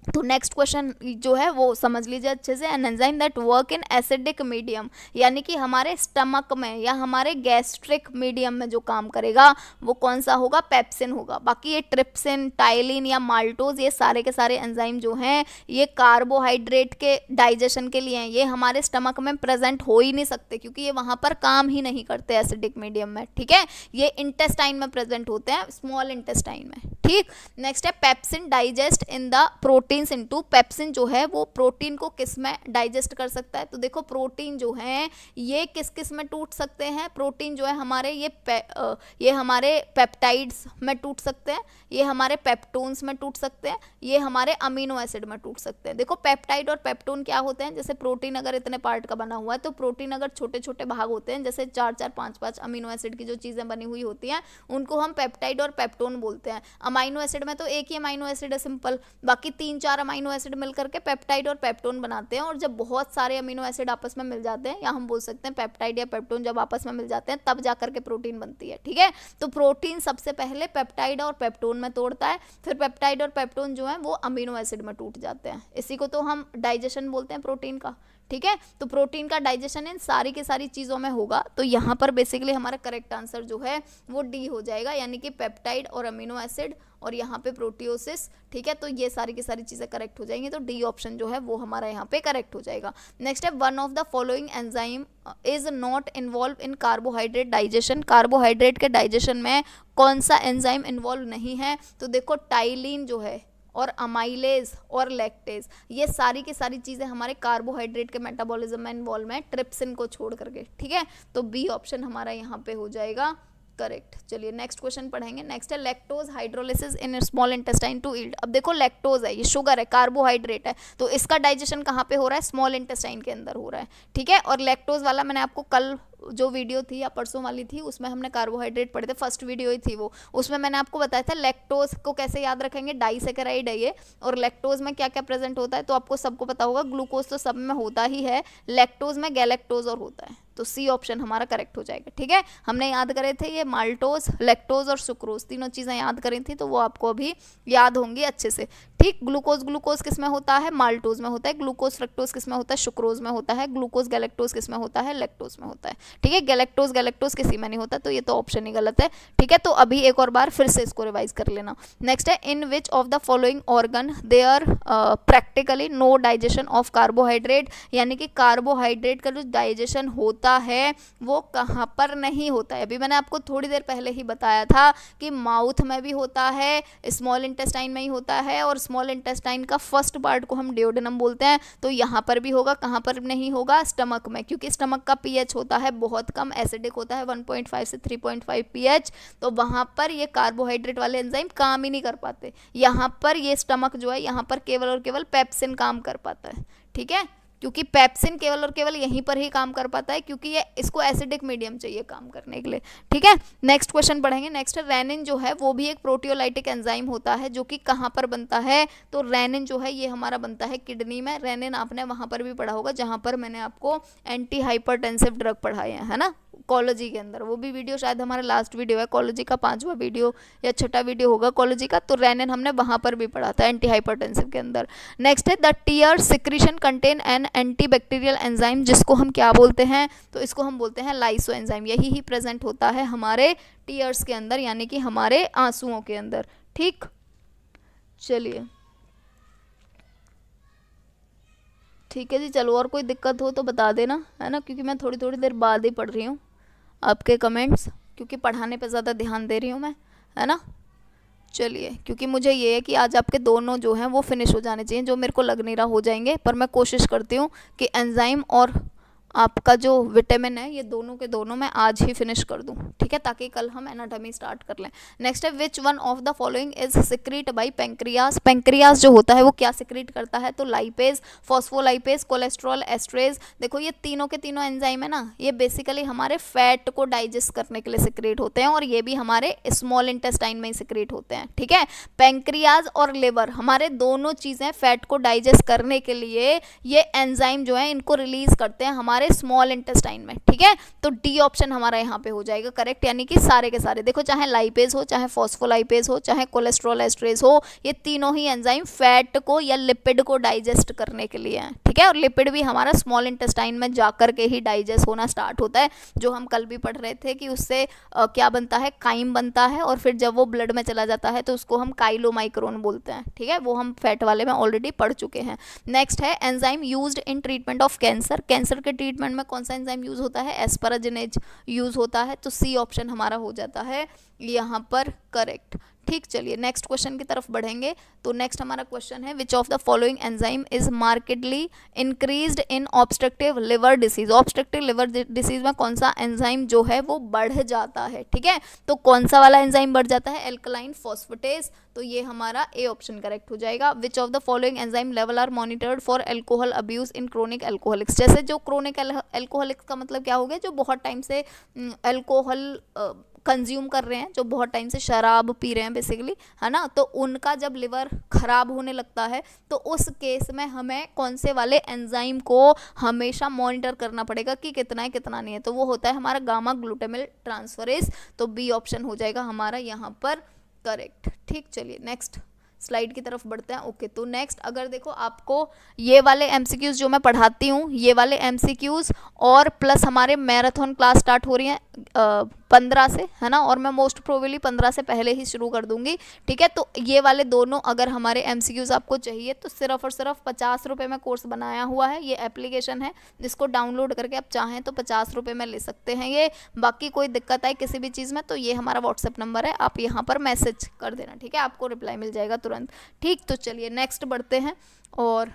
तो नेक्स्ट क्वेश्चन जो है, वो समझ लीजिए अच्छे से an enzyme that work in acidic medium यानी कि हमारे स्टमक में या हमारे गैस्ट्रिक मीडियम में जो काम करेगा, वो कौन सा होगा? पेप्सिन होगा। बाकी ये ट्रिप्सिन टाइलिन या माल्टोज ये सारे के सारे एंजाइम जो हैं, ये कार्बोहाइड्रेट के डाइजेशन के लिए हैं। ये हमारे स्टमक में प्रेजेंट हो ही नहीं सकते, क्योंकि ये वहाँ पर काम ही नहीं करते एसिडिक मीडियम में, ठीक है? ये इंटेस्टाइन में प्रेजेंट होते हैं स्मॉल इंटेस्टाइन में, ठीक? नेक्स्ट है pepsin digest in the protein proteins into pepsin जो है, वो प्रोटीन को किसमें डाइजेस्ट कर सकता है? तो देखो प्रोटीन जो है, ये किस किसमें टूट सकते हैं? प्रोटीन जो है हमारे, ये ये हमारे पेप्टाइड्स में टूट सकते हैं, ये हमारे पेप्टोन्स में टूट सकते हैं, ये हमारे अमीनो एसिड में टूट सकते हैं। देखो पेप्टाइड और पेप्टोन क्या होते हैं? जैसे प्रोटीन अगर इतने पार्ट का बना हुआ है तो प्रोटीन अगर छोटे छोटे भाग होते हैं, जैसे चार चार पाँच पाँच अमीनो एसिड की जो चीज़ें बनी हुई होती हैं, उनको हम पेप्टाइड और पेप्टोन बोलते हैं। अमाइनो एसिड में तो एक ही अमाइनो एसिड है सिंपल बाकी तीन चार अमीनो एसिड मिलकर के पेप्टाइड और पेप्टोन बनाते हैं और जब बहुत सारे अमीनो एसिड आपस में मिल जाते हैं, या हम बोल सकते हैं पेप्टाइड या पेप्टोन जब आपस में मिल जाते हैं, तब जाकर के प्रोटीन बनती है, ठीक है? तो प्रोटीन सबसे पहले पेप्टाइड और पेप्टोन में तोड़ता है, फिर पेप्टाइड और पेप्टोन जो है वो अमीनो एसिड में टूट जाते हैं। इसी को तो हम डाइजेशन बोलते हैं प्रोटीन का, ठीक है? तो प्रोटीन का डाइजेशन इन सारी की सारी चीज़ों में होगा तो यहाँ पर बेसिकली हमारा करेक्ट आंसर जो है वो डी हो जाएगा, यानी कि पेप्टाइड और अमीनो एसिड और यहाँ पे प्रोटियोसिस ठीक है? तो ये सारी की सारी चीज़ें करेक्ट हो जाएँगी तो डी ऑप्शन जो है वो हमारा यहाँ पे करेक्ट हो जाएगा। नेक्स्ट है one of the following enzyme is not involve in carbohydrate digestion carbohydrate के डाइजेशन में कौन सा एंजाइम इन्वॉल्व नहीं है? तो देखो टाइलिन जो है और अमाइलेज और लैक्टेज ये सारी की सारी चीज़ें हमारे कार्बोहाइड्रेट के मेटाबॉलिज्म में इन्वॉल्व है। ट्रिप्सिन को छोड़ करके, ठीक है? तो बी ऑप्शन हमारा यहाँ पे हो जाएगा। करेक्ट चलिए नेक्स्ट क्वेश्चन पढ़ेंगे. नेक्स्ट है lactose hydrolysis in small intestine to yield अब देखो लेक्टोज है, ये शुगर है कार्बोहाइड्रेट है. तो इसका डाइजेशन कहाँ पे हो रहा है? स्मॉल इंटेस्टाइन के अंदर हो रहा है. ठीक है? और लेक्टोज वाला मैंने आपको कल जो वीडियो थी या परसों वाली थी, उसमें हमने कार्बोहाइड्रेट पढ़े थे फ़र्स्ट वीडियो ही थी वो। उसमें मैंने आपको बताया था लेक्टोज को कैसे याद रखेंगे डाइसेकेराइड है ये, और लेक्टोज में क्या क्या प्रेजेंट होता है तो आपको सबको पता होगा ग्लूकोज तो सब में होता ही है लैक्टोज में गैलेक्टोज और होता है। तो सी ऑप्शन हमारा करेक्ट हो जाएगा, ठीक है? हमने याद करे थे ये माल्टोज लेक्टोज और सुक्रोज तीनों चीज़ें याद करी थी तो वो आपको अभी याद होंगी अच्छे से। ठीक ग्लूकोज ग्लूकोज किसमें होता है? माल्टोज में होता है। ग्लूकोज फ्रक्टोज किसमें होता है? शुक्रोज में होता है। ग्लूकोज गैलेक्टोज किसमें होता है? लेक्टोज में होता है। ठीक है? गैलेक्टोज गैलेक्टोज किसी में नहीं होता तो ये तो ऑप्शन ही गलत है। ठीक है? तो अभी एक और बार फिर से इसको रिवाइज कर लेना। नेक्स्ट है in which of the following organ they are practically no digestion of carbohydrate यानी कि कार्बोहाइड्रेट का जो डाइजेशन होता है, वो कहाँ पर नहीं होता है? अभी मैंने आपको थोड़ी देर पहले ही बताया था कि माउथ में भी होता है स्मॉल इंटेस्टाइन में ही होता है और स्मॉल इंटेस्टाइन का फ़र्स्ट पार्ट को हम डिओडनम बोलते हैं तो यहाँ पर भी होगा, कहाँ पर नहीं होगा? स्टमक में, क्योंकि स्टमक का पीएच होता है बहुत कम एसिडिक होता है 1.5 से 3.5 पीएच तो वहाँ पर ये कार्बोहाइड्रेट वाले एंजाइम काम ही नहीं कर पाते। यहाँ पर ये स्टमक जो है, यहाँ पर केवल और केवल पेप्सिन काम कर पाता है, ठीक है? क्योंकि पेप्सिन केवल और केवल यहीं पर ही काम कर पाता है, क्योंकि ये इसको एसिडिक मीडियम चाहिए काम करने के लिए। ठीक है? नेक्स्ट क्वेश्चन पढ़ेंगे। नेक्स्ट है रेनिन जो है, वो भी एक प्रोटियोलाइटिक एंजाइम होता है, जो कि कहाँ पर बनता है? तो रेनिन जो है, ये हमारा बनता है किडनी में। रेनिन आपने वहाँ पर भी पढ़ा होगा, जहाँ पर मैंने आपको एंटी हाइपर ड्रग पढ़ाए हैं, है ना? कॉलोजी के अंदर। वो भी वीडियो शायद हमारा लास्ट वीडियो है। कॉलोजी का पांचवा वीडियो या छठा वीडियो होगा कॉलोजी का तो रेनिन हमने वहाँ पर भी पढ़ा था एंटी हाइपरटेंसिव के अंदर। नेक्स्ट है the tear secretion contain an anti bacterial enzyme, जिसको हम क्या बोलते हैं? तो इसको हम बोलते हैं लाइसो एंजाइम यही ही प्रेजेंट होता है हमारे टीयर्स के अंदर, यानी कि हमारे आंसुओं के अंदर। ठीक? चलिए। ठीक है जी, चलो और कोई दिक्कत हो तो बता देना, है ना? क्योंकि मैं थोड़ी थोड़ी देर बाद ही पढ़ रही हूँ आपके कमेंट्स क्योंकि पढ़ाने पे ज़्यादा ध्यान दे रही हूँ मैं, है ना? चलिए, क्योंकि मुझे ये है कि आज आपके दोनों जो हैं वो फिनिश हो जाने चाहिए, जो मेरे को लग नहीं रहा हो जाएँगे, पर मैं कोशिश करती हूँ कि एंजाइम और आपका जो विटामिन है, ये दोनों के दोनों मैं आज ही फिनिश कर दूँ, ठीक है? ताकि कल हम एनाटॉमी स्टार्ट कर लें। नेक्स्ट है which one of the following is secrete by pancreas pancreas जो होता है, वो क्या सिक्रीट करता है? तो लाइपेज फॉस्फोलाइपेज कोलेस्ट्रॉल एस्ट्रेज देखो, ये तीनों के तीनों एंजाइम है ना, ये बेसिकली हमारे फैट को डाइजेस्ट करने के लिए सिक्रीट होते हैं और ये भी हमारे स्मॉल इंटेस्टाइन में ही सिक्रेट होते हैं, ठीक है? पेंक्रियाज और लिवर हमारे दोनों चीज़ें फैट को डाइजेस्ट करने के लिए ये एंजाइम जो है, इनको रिलीज़ करते हैं हमारे हमारे स्मॉल इंटेस्टाइन में, ठीक है? तो डी ऑप्शन हमारा यहाँ पे हो जाएगा करेक्ट यानी कि सारे के सारे। देखो, चाहे लाइपेज हो, चाहे फॉस्फोलाइपेज हो, चाहे कोलेस्ट्रॉल एस्ट्रेज हो, ये तीनों ही एंजाइम फैट को या लिपिड को डाइजेस्ट करने के लिए हैं है और लिपिड भी हमारा स्मॉल इंटेस्टाइन में जाकर के ही डाइजेस्ट होना स्टार्ट होता है, जो हम कल भी पढ़ रहे थे कि उससे क्या बनता है? काइम बनता है और फिर जब वो ब्लड में चला जाता है तो उसको हम काइलोमाइक्रोन बोलते हैं, ठीक है? वो हम फैट वाले में ऑलरेडी पढ़ चुके हैं। नेक्स्ट है enzyme use in treatment of cancer cancer के ट्रीटमेंट में कौन सा एंजाइम यूज़ होता है? एस्पराजिनेज यूज़ होता है तो सी ऑप्शन हमारा हो जाता है यहाँ पर करेक्ट ठीक, चलिए नेक्स्ट क्वेश्चन की तरफ़ बढ़ेंगे। तो नेक्स्ट हमारा क्वेश्चन है which of the following enzyme is markedly increase in obstructive liver disease obstructive liver disease में कौन सा एंजाइम जो है वो बढ़ जाता है? ठीक है? तो कौन सा वाला एंजाइम बढ़ जाता है? एल्कलाइन फॉस्फेटेज तो ये हमारा ए ऑप्शन करेक्ट हो जाएगा। Which of the following enzyme level are monitored for alcohol abuse in chronic alcoholics जैसे जो क्रोनिक एल्कोहलिक्स का मतलब क्या हो गया? जो बहुत टाइम से एल्कोहल कंज्यूम कर रहे हैं, जो बहुत टाइम से शराब पी रहे हैं बेसिकली है ना? तो उनका जब लिवर खराब होने लगता है तो उस केस में हमें कौन से वाले एंजाइम को हमेशा मॉनिटर करना पड़ेगा कि कितना है, कितना नहीं है। तो वो होता है हमारा गामा ग्लूटामिल ट्रांसफरेज तो बी ऑप्शन हो जाएगा हमारा यहाँ पर करेक्ट ठीक, चलिए नेक्स्ट स्लाइड की तरफ़ बढ़ते हैं। ओके तो नेक्स्ट अगर देखो आपको ये वाले एमसीक्यूज जो मैं पढ़ाती हूँ, ये वाले एमसीक्यूज और प्लस हमारे मैराथन क्लास स्टार्ट हो रही हैं पंद्रह से, है ना? और मैं मोस्ट प्रोबेबली पंद्रह से पहले ही शुरू कर दूँगी, ठीक है? तो ये वाले दोनों अगर हमारे एम आपको चाहिए तो सिर्फ़ और सिर्फ़ पचास रुपये में कोर्स बनाया हुआ है, ये एप्लीकेशन है, जिसको डाउनलोड करके आप चाहें तो पचास रुपये में ले सकते हैं ये। बाकी कोई दिक्कत आए किसी भी चीज़ में तो ये हमारा व्हाट्सएप नंबर है, आप यहाँ पर मैसेज कर देना, ठीक है? आपको रिप्लाई मिल जाएगा तुरंत। ठीक तो चलिए नेक्स्ट बढ़ते हैं, और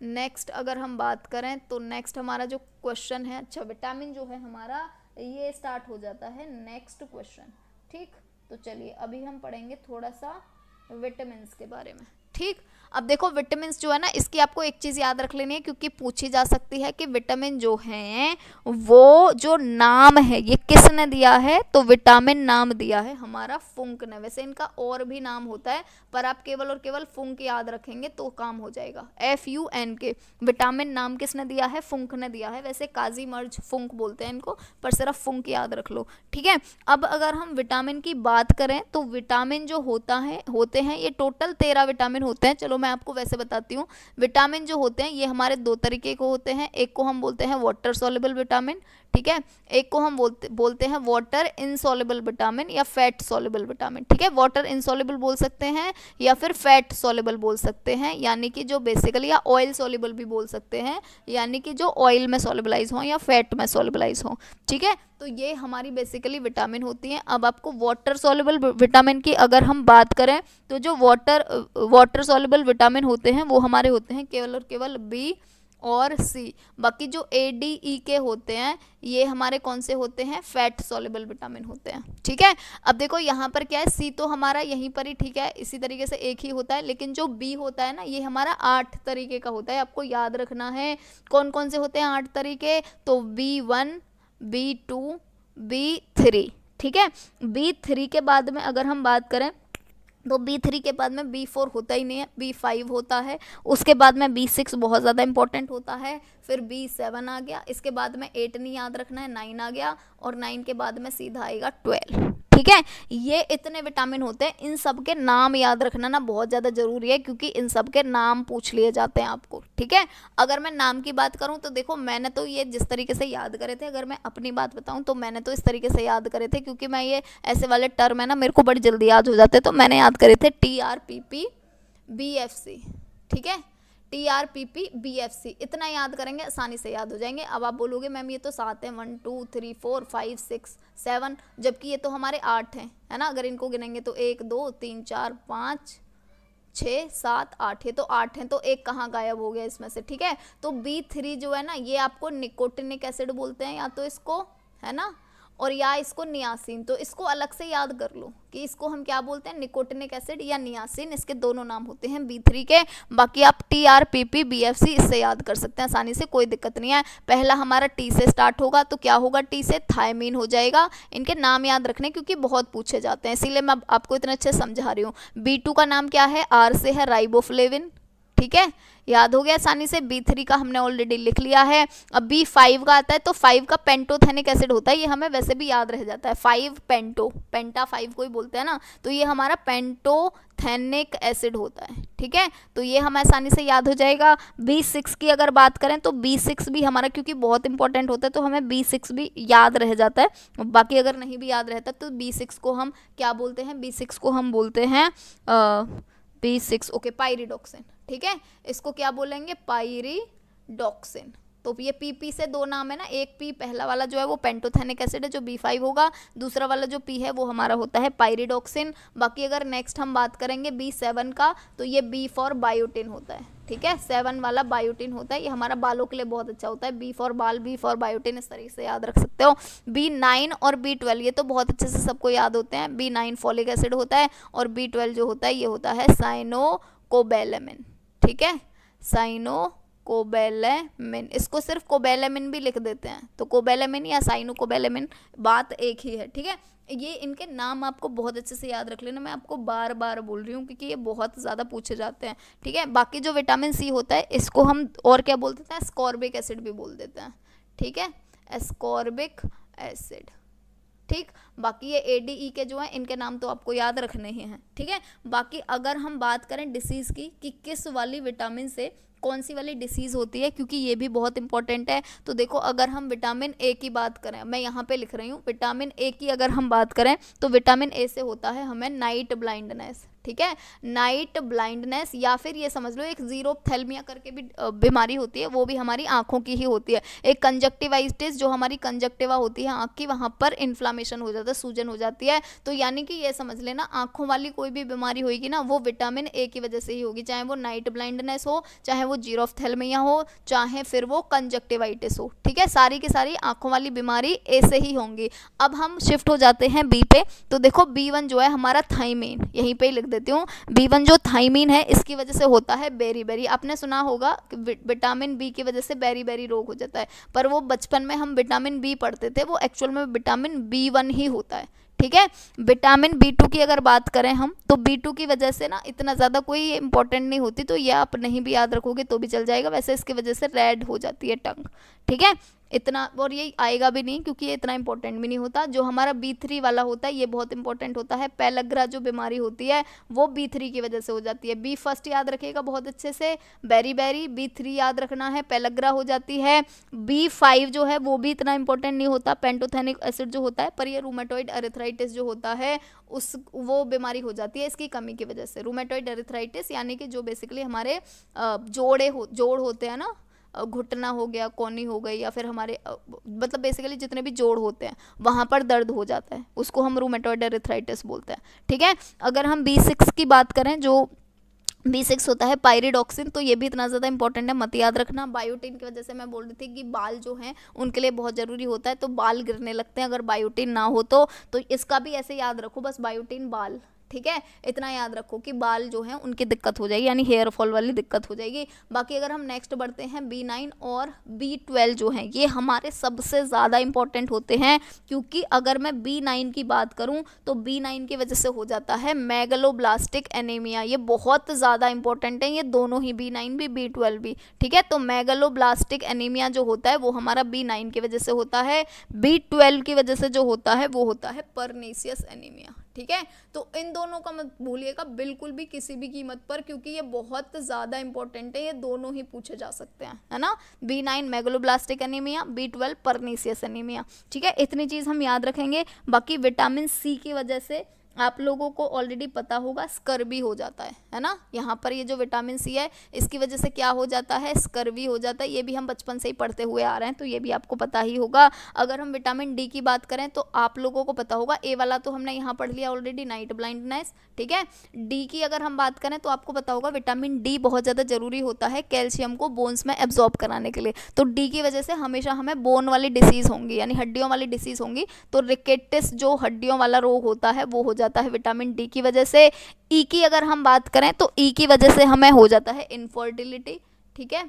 नेक्स्ट अगर हम बात करें तो नेक्स्ट हमारा जो क्वेश्चन है अच्छा विटामिन जो है हमारा ये स्टार्ट हो जाता है नेक्स्ट क्वेश्चन ठीक? तो चलिए, अभी हम पढ़ेंगे थोड़ा सा विटामिन के बारे में. ठीक? अब देखो विटामिन जो है ना, इसकी आपको एक चीज़ याद रख लेनी है, क्योंकि पूछी जा सकती है कि विटामिन जो है, वो जो नाम है, ये किसने दिया है? तो विटामिन नाम दिया है हमारा फुंक ने। वैसे इनका और भी नाम होता है, पर आप केवल और केवल फुंक याद रखेंगे तो काम हो जाएगा। F U N K vitamin नाम किसने दिया है? फुंक ने दिया है। वैसे काजी मर्ज फुंक बोलते हैं इनको, पर सिर्फ़ फुंक याद रख लो, ठीक है? अब अगर हम विटामिन की बात करें तो विटामिन जो होता है, होते हैं, ये टोटल तेरह विटामिन होते हैं। चलो मैं आपको वैसे बताती हूँ विटामिन जो होते हैं, ये हमारे दो तरीके के होते हैं। एक को हम बोलते हैं वाटर सोलेबल विटामिन ठीक है? एक को हम बोलते बोलते हैं वाटर इनसॉलेबल विटामिन या फैट सॉलेबल विटामिन ठीक है? वाटर इनसॉलेबल बोल सकते हैं या फिर फैट सॉलेबल बोल सकते हैं, यानी कि जो बेसिकली या ऑयल सॉलेबल भी बोल सकते हैं, यानी कि जो ऑयल में सॉलेबलाइज हो या फैट में सॉलेबलाइज हो, ठीक है? तो ये हमारी बेसिकली विटामिन होती हैं। अब आपको वाटर सॉलेबल विटामिन की अगर हम बात करें तो जो वाटर वाटर सॉलेबल विटामिन होते हैं, वो हमारे होते हैं केवल और केवल बी और सी बाकी जो ए डी ई के होते हैं, ये हमारे कौन से होते हैं? फैट सॉलेबल विटामिन होते हैं। ठीक है? अब देखो यहाँ पर क्या है? सी तो हमारा यहीं पर ही ठीक है, इसी तरीके से एक ही होता है, लेकिन जो बी होता है ना, ये हमारा आठ तरीके का होता है। आपको याद रखना है कौन कौन से होते हैं आठ तरीके? तो B one B two B three ठीक है? बी थ्री के बाद में अगर हम बात करें तो बी थ्री के बाद में बी फोर होता ही नहीं है बी फाइव होता है, उसके बाद में बी सिक्स बहुत ज़्यादा इंपॉर्टेंट होता है, फिर बी सेवन आ गया, इसके बाद में एट नहीं याद रखना है नाइन आ गया, और नाइन के बाद में सीधा आएगा ट्वेल्व ठीक है? ये इतने विटामिन होते हैं, इन सब के नाम याद रखना ना बहुत ज़्यादा ज़रूरी है, क्योंकि इन सब के नाम पूछ लिए जाते हैं आपको, ठीक है? अगर मैं नाम की बात करूँ तो देखो, मैंने तो ये जिस तरीके से याद करे थे, अगर मैं अपनी बात बताऊँ तो मैंने तो इस तरीके से याद करे थे, क्योंकि मैं ये ऐसे वाले टर्म है ना, मेरे को बड़ी जल्दी याद हो जाते तो मैंने याद करे थे T R P P B F C ठीक है? T R P P B F C इतना याद करेंगे, आसानी से याद हो जाएँगे। अब आप बोलोगे, मैम, ये तो सात है। One, two, three, four, five, six, seven, जबकि ये तो हमारे आठ हैं, है ना? अगर इनको गिनेंगे तो एक, दो, तीन, चार, पाँच, छः, सात, आठ। ये तो आठ हैं तो एक कहाँ गायब हो गया इसमें से, ठीक है? तो बी थ्री जो है ना, ये आपको निकोटिनिक एसिड बोलते हैं, या तो इसको, है ना? और या इसको नियासिन तो इसको अलग से याद कर लो कि इसको हम क्या बोलते हैं? निकोटिनिक एसिड या नियासिन। इसके दोनों नाम होते हैं बी थ्री के। बाकी आप T R P P B F C इससे याद कर सकते हैं आसानी से, कोई दिक्कत नहीं है। पहला हमारा टी से स्टार्ट होगा तो क्या होगा? टी से थायमीन हो जाएगा। इनके नाम याद रखने, क्योंकि बहुत पूछे जाते हैं। इसीलिए मैं आपको इतने अच्छे समझा रही हूँ। बी टू का नाम क्या है? आर से है राइबोफ्लेविन ठीक है? याद हो गया आसानी से? बी थ्री का हमने ऑलरेडी लिख लिया है। अब बी फाइव का आता है तो फाइव का पेंटोथेनिक एसिड होता है। ये हमें वैसे भी याद रह जाता है। फाइव पेंटो पेंटा फाइव को ही बोलते हैं ना? तो ये हमारा पेंटोथेनिक एसिड होता है। ठीक है? तो ये हमें आसानी से याद हो जाएगा। बी सिक्स की अगर बात करें तो बी सिक्स भी हमारा, क्योंकि बहुत इंपॉर्टेंट होता है तो हमें बी सिक्स भी याद रह जाता है। बाकी अगर नहीं भी याद रहता तो बी सिक्स को हम क्या बोलते हैं? बी सिक्स को हम बोलते हैं बी सिक्स ओके पायरीडोक्सिन ठीक है? इसको क्या बोलेंगे? पायरिडोक्सिन तो ये पी पी से दो नाम है ना, एक पी पहला वाला जो है वो पेंटोथेनिक एसिड है, जो बी फाइव होगा, दूसरा वाला जो पी है वो हमारा होता है पायरिडोक्सिन बाकी अगर नेक्स्ट हम बात करेंगे बी सेवन का तो ये बी फॉर बायोटिन होता है, ठीक है? सेवन वाला बायोटिन होता है, ये हमारा बालों के लिए बहुत अच्छा होता है। बी फॉर बाल बी फॉर बायोटिन इस तरीके से याद रख सकते हो। बी नाइन और बी ट्वेल्व ये तो बहुत अच्छे से सबको याद होते हैं। बी नाइन फॉलिक एसिड होता है और बी ट्वेल्व जो होता है, ये होता है साइनो कोबेलेमिन ठीक है? साइनो कोबेलेमिन इसको सिर्फ़ कोबेलेमिन भी लिख देते हैं। तो कोबेलेमिन या साइनो कोबेलेमिन बात एक ही है, ठीक है? ये इनके नाम आपको बहुत अच्छे से याद रख लेना, मैं आपको बार बार बोल रही हूँ क्योंकि ये बहुत ज़्यादा पूछे जाते हैं, ठीक है? बाकी जो विटामिन सी होता है, इसको हम और क्या बोल देते हैं? स्कॉर्बिक एसिड भी बोल देते हैं, ठीक है? एस्कॉर्बिक एसिड ठीक? बाकी ये ए डी ई के जो हैं, इनके नाम तो आपको याद रखने ही हैं, ठीक है? बाकी अगर हम बात करें डिसीज़ की कि किस वाली विटामिन से कौन सी वाली डिसीज़ होती है, क्योंकि ये भी बहुत इंपॉर्टेंट है। तो देखो, अगर हम विटामिन ए की बात करें, मैं यहाँ पे लिख रही हूँ विटामिन ए की अगर हम बात करें तो विटामिन ए से होता है हमें नाइट ब्लाइंडनेस ठीक है? नाइट ब्लाइंडनेस या फिर ये समझ लो एक ज़ीरो थेलमिया करके भी बीमारी होती है, वो भी हमारी आँखों की ही होती है। एक कंजक्टिवाइटिस जो हमारी कंजक्टिवा होती है, आँख की, वहाँ पर इन्फ्लामेशन हो जाता है, सूजन हो जाती है। तो यानी कि ये समझ लेना, आँखों वाली कोई भी बीमारी होगी ना, वो विटामिन ए की वजह से ही होगी, चाहे वो नाइट ब्लाइंडनेस हो, चाहे वो ज़ीरो थेलमिया हो, चाहे फिर वो कंजक्टिवाइटिस हो, ठीक है? सारी की सारी आँखों वाली बीमारी ऐसे ही होंगी। अब हम शिफ्ट हो जाते हैं बी पे तो देखो बी वन जो है हमारा थाइमीन यहीं पे लिख देती हूँ। बी वन जो थाइमीन है, इसकी वजह से होता है बेरी बेरी आपने सुना होगा विटामिन बी की वजह से बेरी बेरी रोग हो जाता है। पर वो बचपन में हम विटामिन बी पढ़ते थे, वो एक्चुअल में विटामिन बी वन ही होता है। ठीक है? विटामिन बी टू की अगर बात करें हम तो बी टू की वजह से ना इतना ज़्यादा कोई इंपॉर्टेंट नहीं होती तो ये आप नहीं भी याद रखोगे तो भी चल जाएगा। वैसे इसकी वजह से रेड हो जाती है टंग। ठीक है? इतना, और ये आएगा भी नहीं, क्योंकि ये इतना इंपॉर्टेंट भी नहीं होता। जो हमारा बी थ्री वाला होता है, ये बहुत इंपॉर्टेंट होता है। पैलग्रा जो बीमारी होती है, वो बी थ्री की वजह से हो जाती है। बी फ़र्स्ट याद रखेगा बहुत अच्छे से। बेरी बेरी बी थ्री याद रखना है, पैलग्रा हो जाती है। बी फाइव जो है, वो भी इतना इंपॉर्टेंट नहीं होता। पेंटोथेनिक एसिड जो होता है, पर यह रूमेटोइड अरेथराइटिस जो होता है, उस, वो बीमारी हो जाती है। इसकी कमी की वजह से। रूमेटोइड अरेथराइटिस यानी कि जो बेसिकली हमारे जोड़े हो, जोड़ होते हैं ना घुटना हो गया, कोनी हो गई या फिर हमारे मतलब बेसिकली जितने भी जोड़ होते हैं, वहाँ पर दर्द हो जाता है। उसको हम रूमेटोइड एरिथ्राइटिस बोलते हैं। ठीक है? अगर हम बी सिक्स की बात करें, जो बी सिक्स होता है पायरिडॉक्सिन तो ये भी इतना ज़्यादा इंपॉर्टेंट है, मत याद रखना। बायोटिन की वजह से मैं बोल रही थी कि बाल जो हैं, उनके लिए बहुत ज़रूरी होता है तो बाल गिरने लगते हैं अगर बायोटिन ना हो तो। तो इसका भी ऐसे याद रखो, बस बायोटिन बाल। ठीक है? इतना याद रखो कि बाल जो हैं, उनकी दिक्कत हो जाएगी, यानी हेयर फॉल वाली दिक्कत हो जाएगी। बाकी अगर हम नेक्स्ट बढ़ते हैं बी नाइन और बी ट्वेल्व जो हैं, ये हमारे सबसे ज़्यादा इंपॉर्टेंट होते हैं, क्योंकि अगर मैं बी नाइन की बात करूँ तो बी नाइन की वजह से हो जाता है मैगलोब्लास्टिक एनीमिया ये बहुत ज़्यादा इंपॉर्टेंट है, ये दोनों ही बी नाइन भी बी ट्वेल्व भी, ठीक है? तो मैगलोब्लास्टिक एनीमिया जो होता है, वो हमारा बी नाइन की वजह से होता है बी ट्वेल्व की वजह से जो होता है, वो होता है परनीसियस एनीमिया ठीक है? तो इन दोनों का मत भूलिएगा, बिल्कुल भी किसी भी कीमत पर, क्योंकि ये बहुत ज़्यादा इंपॉर्टेंट है, ये दोनों ही पूछे जा सकते हैं, है ना? B nine megaloblastic anemia B twelve pernicious anemia ठीक है? इतनी चीज़ हम याद रखेंगे, बाकी विटामिन सी की वजह से आप लोगों को ऑलरेडी पता होगा स्कर्वी हो जाता है है ना? यहाँ पर ये जो विटामिन सी है, इसकी वजह से क्या हो जाता है? स्कर्वी हो जाता है, ये भी हम बचपन से ही पढ़ते हुए आ रहे हैं तो ये भी आपको पता ही होगा। अगर हम विटामिन डी की बात करें तो आप लोगों को पता होगा ए वाला तो हमने यहाँ पढ़ लिया ऑलरेडी नाइट ब्लाइंडनेस ठीक है? डी की अगर हम बात करें तो आपको पता होगा विटामिन डी बहुत ज़्यादा ज़रूरी होता है कैल्शियम को बोन्स में एब्जॉर्ब कराने के लिए। तो डी की वजह से हमेशा हमें बोन वाली डिसीज़ होंगी, यानी हड्डियों वाली डिसीज़ होंगी तो रिकेटिस जो हड्डियों वाला रोग होता है, वो हो जाता जाता है विटामिन डी की वजह से। ई की अगर हम बात करें तो ई की वजह से हमें हो जाता है इनफर्टिलिटी ठीक है?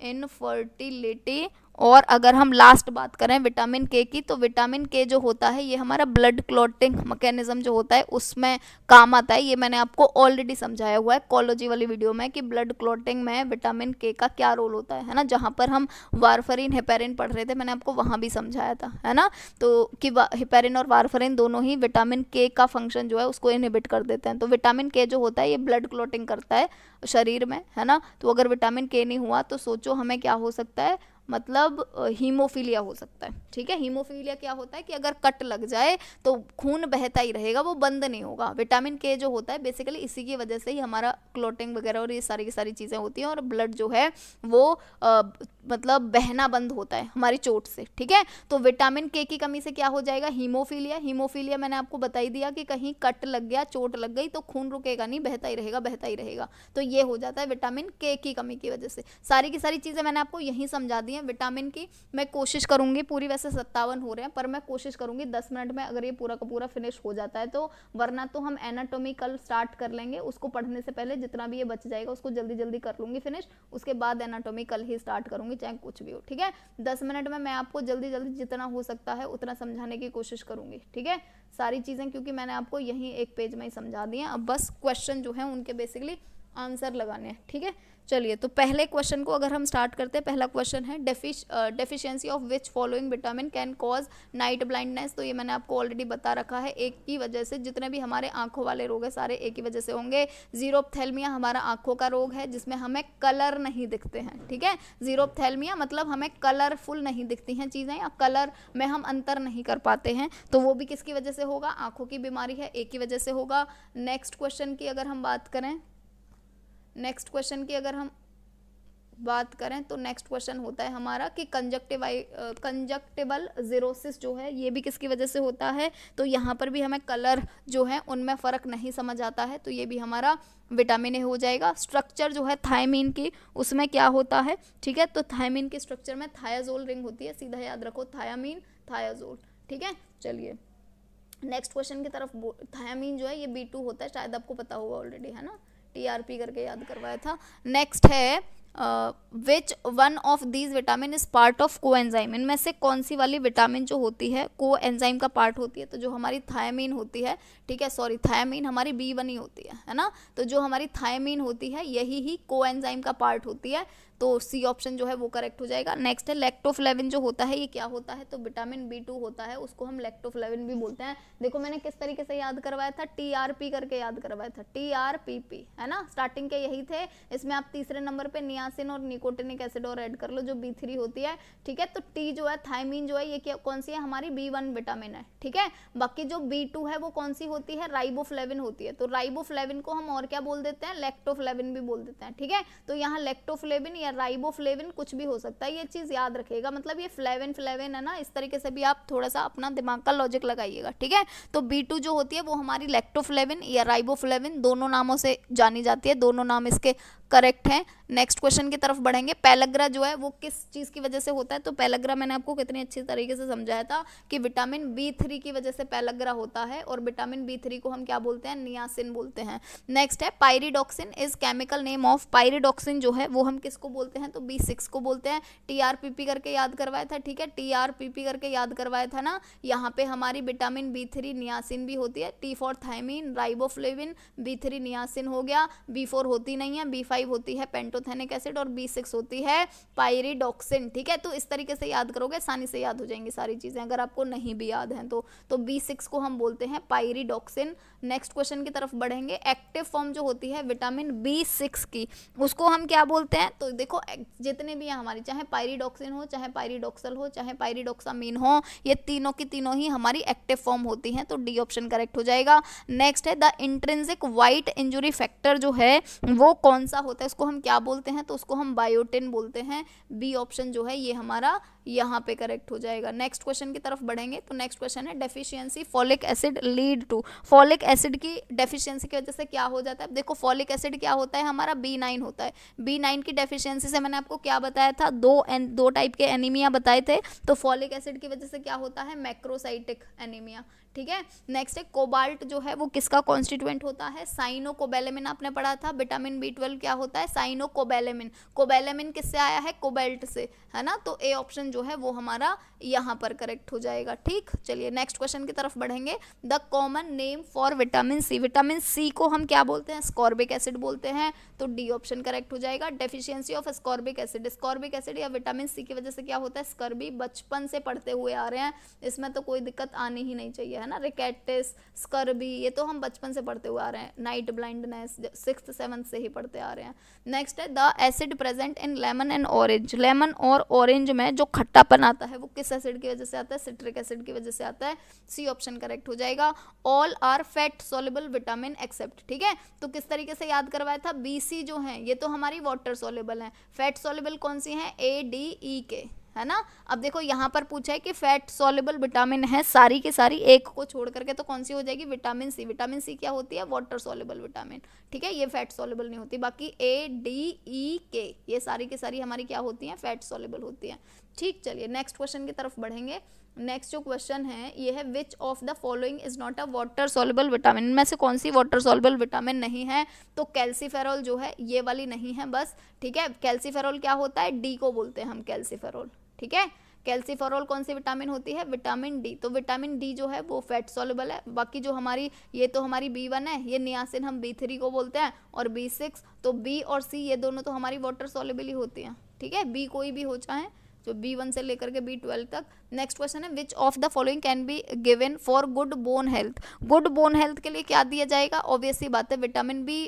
इनफर्टिलिटी और अगर हम लास्ट बात करें विटामिन के की तो विटामिन के जो होता है, ये हमारा ब्लड क्लॉटिंग मैकेनिज्म जो होता है, उसमें काम आता है। ये मैंने आपको ऑलरेडी समझाया हुआ है कॉलोजी वाली वीडियो में कि ब्लड क्लॉटिंग में विटामिन के का क्या रोल होता है है ना? जहाँ पर हम वारफरिन हिपेरिन पढ़ रहे थे, मैंने आपको वहाँ भी समझाया था, है ना? तो कि हिपेरिन और वारफरिन दोनों ही विटामिन के का फ़ंक्शन जो है, उसको इनहिबिट कर देते हैं। तो विटामिन के जो होता है, ये ब्लड क्लॉटिंग करता है शरीर में, है ना? तो अगर विटामिन के नहीं हुआ तो सोचो हमें क्या हो सकता है? मतलब हीमोफीलिया हो सकता है ठीक है? हीमोफीलिया क्या होता है कि अगर कट लग जाए तो खून बहता ही रहेगा वो बंद नहीं होगा। विटामिन के जो होता है बेसिकली इसी की वजह से ही हमारा क्लोटिंग वगैरह और ये सारी की सारी चीज़ें होती हैं और ब्लड जो है वो आ, मतलब बहना बंद होता है हमारी चोट से ठीक है? तो विटामिन के की कमी से क्या हो जाएगा? हीमोफीलिया। हीमोफीलिया मैंने आपको बताई दिया कि कहीं कट लग गया चोट लग गई तो खून रुकेगा नहीं बहता ही रहेगा बहता ही रहेगा। तो ये हो जाता है विटामिन के की कमी की वजह से। सारी की सारी चीज़ें मैंने आपको यहीं समझा दी हैं विटामिन की, मैं कोशिश करूँगी, पूरी वैसे सत्तावन हो रहे हैं, पर मैं कोशिश करूँगी दस मिनट में अगर ये पूरा का पूरा फिनिश हो जाता है तो वरना तो हम एनाटोमी कल स्टार्ट कर लेंगे, उसको पढ़ने से पहले जितना भी ये बच जाएगा, उसको जल्दी जल्दी कर लूँगी फिनिश उसके बाद एनाटोमी कल ही स्टार्ट करूँगी, चाहे कुछ भी हो, ठीक है? दस मिनट में मैं आपको जल्दी जल्दी जितना हो सकता है, उतना समझाने की कोशिश करूँगी, ठीक है? सारी चीज़ें, क्योंकि मैंने आपको यहीं एक पेज में ही समझा दी हैं, अब बस क्वेश्चन जो है उनके बेसिकली आंसर लगाने हैं, ठीक है? चलिए तो पहले क्वेश्चन को अगर हम स्टार्ट करते हैं, पहला क्वेश्चन है defish deficiency of which following vitamin can cause night blindness तो ये मैंने आपको ऑलरेडी बता रखा है, एक की वजह से जितने भी हमारे आँखों वाले रोग है, सारे एक ही वजह से होंगे। जीरोपथेलमिया हमारा आँखों का रोग है, जिसमें हमें कलर नहीं दिखते हैं, ठीक है? जीरोपथेलमिया मतलब हमें कलरफुल नहीं दिखती हैं चीज़ें, या कलर में हम अंतर नहीं कर पाते हैं। तो वो भी किसकी वजह से होगा? आँखों की बीमारी है, एक ही वजह से होगा। नेक्स्ट क्वेश्चन की अगर हम बात करें नेक्स्ट क्वेश्चन की अगर हम बात करें तो नेक्स्ट क्वेश्चन होता है हमारा कि कंजक्टिवाई कंजक्टिबल जीरोसिस जो है, ये भी किसकी वजह से होता है? तो यहाँ पर भी हमें कलर जो है, उनमें फ़र्क नहीं समझ आता है तो ये भी हमारा विटामिन ए हो जाएगा। स्ट्रक्चर जो है थायमीन की, उसमें क्या होता है? ठीक है तो थायमीन के स्ट्रक्चर में थायाजोल रिंग होती है। सीधा याद रखो थायामीन थायाजोल ठीक है? चलिए नेक्स्ट क्वेश्चन की तरफ़ थायामीन जो है, ये बी टू होता है, शायद आपको पता होगा ऑलरेडी है ना? टीआरपी करके याद करवाया था। नेक्स्ट है which one of these vitamin is part of co enzyme इनमें से कौन सी वाली विटामिन जो होती है को एंजाइम का पार्ट होती है तो जो हमारी थायमीन होती है, ठीक है सॉरी थायमीन हमारी बी वन ही होती है है ना? तो जो हमारी थायमीन होती है, यही ही को एंजाइम का पार्ट होती है। तो सी ऑप्शन जो है वो करेक्ट हो जाएगा। नेक्स्ट है लेक्टोफ्लेविन जो होता है, ये क्या होता है? तो विटामिन बी टू होता है, उसको हम लेक्टोफ्लेविन भी बोलते हैं। देखो, मैंने किस तरीके से याद करवाया था? टी आर पी करके याद करवाया था। टी आर पी पी है ना? स्टार्टिंग के यही थे। इसमें आप तीसरे नंबर पे नियासिन और निकोटिनिक एसिड और ऐड कर लो, जो बी होती है। ठीक है? तो टी जो है थाइमिन जो है, ये कौन सी है? हमारी बी विटामिन है। ठीक है? बाकी जो बी है, वो कौन सी होती है? राइबोफ्लेविन होती है। तो राइबोफ्लेविन को हम और क्या बोल देते हैं? लेक्टोफ्लेविन भी बोल देते हैं। ठीक है? तो यहाँ लेक्टोफ्लेविन या राइबो फ्लेविन कुछ भी हो सकता है, ये चीज़ याद रखेगा मतलब ये फ्लेविन फ्लेविन है ना, इस तरीके से भी आप थोड़ा सा अपना दिमाग का लॉजिक लगाइएगा, ठीक है? तो बी टू जो होती है, वो हमारी लेक्टोफ्लेविन या राइबोफ्लेविन दोनों नामों से जानी जाती है, दोनों नाम इसके करेक्ट है। नेक्स्ट क्वेश्चन की तरफ़ बढ़ेंगे। पैलग्रा जो है, वो किस चीज़ की वजह से होता है? तो पैलग्रा मैंने आपको कितनी अच्छी तरीके से समझाया था कि विटामिन बी थ्री की वजह से पैलग्रा होता है और विटामिन बी थ्री को हम क्या बोलते हैं? नियासिन बोलते हैं। नेक्स्ट है, pyridoxine is chemical name of pyridoxine जो है, वो हम किसको बोलते हैं? तो बी सिक्स को बोलते हैं। टी आर पी पी करके याद करवाया था, ठीक है? टी आर पी पी करके याद करवाया था ना, यहाँ पे हमारी विटामिन बी थ्री नियासिन भी होती है। T for thiamine riboflavin B three niacin हो गया। बी फोर होती नहीं है बी फाइव होती है पेंटोथेनिक एसिड और बी सिक्स होती है पायरीडोक्सिन, ठीक है? तो इस तरीके से याद करोगे, आसानी से याद हो जाएँगी सारी चीज़ें, अगर आपको नहीं भी याद हैं तो। तो बी सिक्स को हम बोलते हैं पायरिडोक्सिन नेक्स्ट क्वेश्चन की तरफ़ बढ़ेंगे. एक्टिव फॉर्म जो होती है विटामिन बी सिक्स की, उसको हम क्या बोलते हैं? तो देखो, जितने भी हैं हमारी, चाहे पायरिडोक्सिन हो, चाहे पायरिडोक्सल हो, चाहे पायरिडोक्सामीन हो, ये तीनों की तीनों ही हमारी एक्टिव फॉर्म होती हैं तो डी ऑप्शन करेक्ट हो जाएगा. नेक्स्ट है the intrinsic white injury factor जो है, वो कौन सा होता है? उसको हम क्या बोलते हैं? तो उसको हम बायोटिन बोलते हैं. बी ऑप्शन जो है, ये हमारा यहाँ पे करेक्ट हो जाएगा। नेक्स्ट क्वेश्चन की तरफ़ बढ़ेंगे तो नेक्स्ट क्वेश्चन है deficiency folic acid lead to folic acid की डेफिशिएंसी की वजह से क्या हो जाता है? देखो फॉलिक एसिड क्या होता है? हमारा बी नाइन होता है। बी नाइन की डेफिशिएंसी से मैंने आपको क्या बताया था? दो एन दो टाइप के एनीमिया बताए थे। तो फॉलिक एसिड की वजह से क्या होता है? मैक्रोसाइटिक एनीमिया ठीक है? नेक्स्ट है कोबाल्ट जो है, वो किसका कॉन्स्टिट्यूएंट होता है? साइनो कोबेलेमिन आपने पढ़ा था विटामिन बी ट्वेल्व क्या होता है? साइनो कोबेलेमिन कोबेलेमिन किससे आया है? कोबेल्ट से, है ना? तो ए ऑप्शन जो है, वो हमारा यहाँ पर करेक्ट हो जाएगा, ठीक? चलिए नेक्स्ट क्वेश्चन की तरफ़ बढ़ेंगे. The common name for vitamin C vitamin C को हम क्या बोलते हैं? स्कॉर्बिक एसिड बोलते हैं तो डी ऑप्शन करेक्ट हो जाएगा. Deficiency of ascorbic acid ascorbic acid या विटामिन सी की वजह से क्या होता है? स्कर्बी बचपन से पढ़ते हुए आ रहे हैं. इसमें तो कोई दिक्कत आनी ही नहीं चाहिए है ना रिकेटिस स्कर्बी ये तो हम बचपन से पढ़ते हुए आ रहे हैं। नाइट ब्लाइंडनेस सिक्स सेवन्थ से ही पढ़ते आ रहे हैं। नेक्स्ट है the acid present in lemon and orange lemon और ऑरेंज में जो खट्टापन आता है, वो किस एसिड की वजह से आता है? सिट्रिक एसिड की वजह से आता है। सी ऑप्शन करेक्ट हो जाएगा। All are fat soluble vitamin except ठीक है? तो किस तरीके से याद करवाया था? बी सी जो है, ये तो हमारी वाटर सोलेबल है। फैट सोलेबल कौन सी है? ए डी ई के है ना? अब देखो, यहाँ पर पूछा है कि फैट सॉलेबल विटामिन है सारी की सारी, एक को छोड़ करके तो कौन सी हो जाएगी? विटामिन सी विटामिन सी क्या होती है? वाटर सॉलेबल विटामिन ठीक है? ये फैट सॉलेबल नहीं होती। बाकी ए डी ई के ये सारी की सारी हमारी क्या होती हैं? फैट सॉलेबल होती हैं। ठीक, चलिए नेक्स्ट क्वेश्चन की तरफ़ बढ़ेंगे। नेक्स्ट जो क्वेश्चन है, ये है which of the following is not a water soluble vitamin में से कौन सी वाटर सॉलेबल विटामिन नहीं है? तो कैल्सीफेरॉल जो है, ये वाली नहीं है बस। ठीक है? कैल्सीफेरॉल क्या होता है? डी को बोलते हैं हम कैल्सीफेरॉल ठीक है? कैल्सीफेरॉल कौन सी विटामिन होती है? विटामिन डी तो विटामिन डी जो है, वो फैट सॉलेबल है। बाकी जो हमारी, ये तो हमारी बी वन है, ये नियासिन हम बी थ्री को बोलते हैं, और बी सिक्स तो बी और सी ये दोनों तो हमारी वाटर सॉलेबल ही होती हैं। ठीक है? बी कोई भी हो चाहे, जो बी वन से लेकर के बी ट्वेल्व तक। नेक्स्ट क्वेश्चन है which of the following can be given for good bone health good bone health के लिए क्या दिया जाएगा? ऑब्वियसली बात है विटामिन बी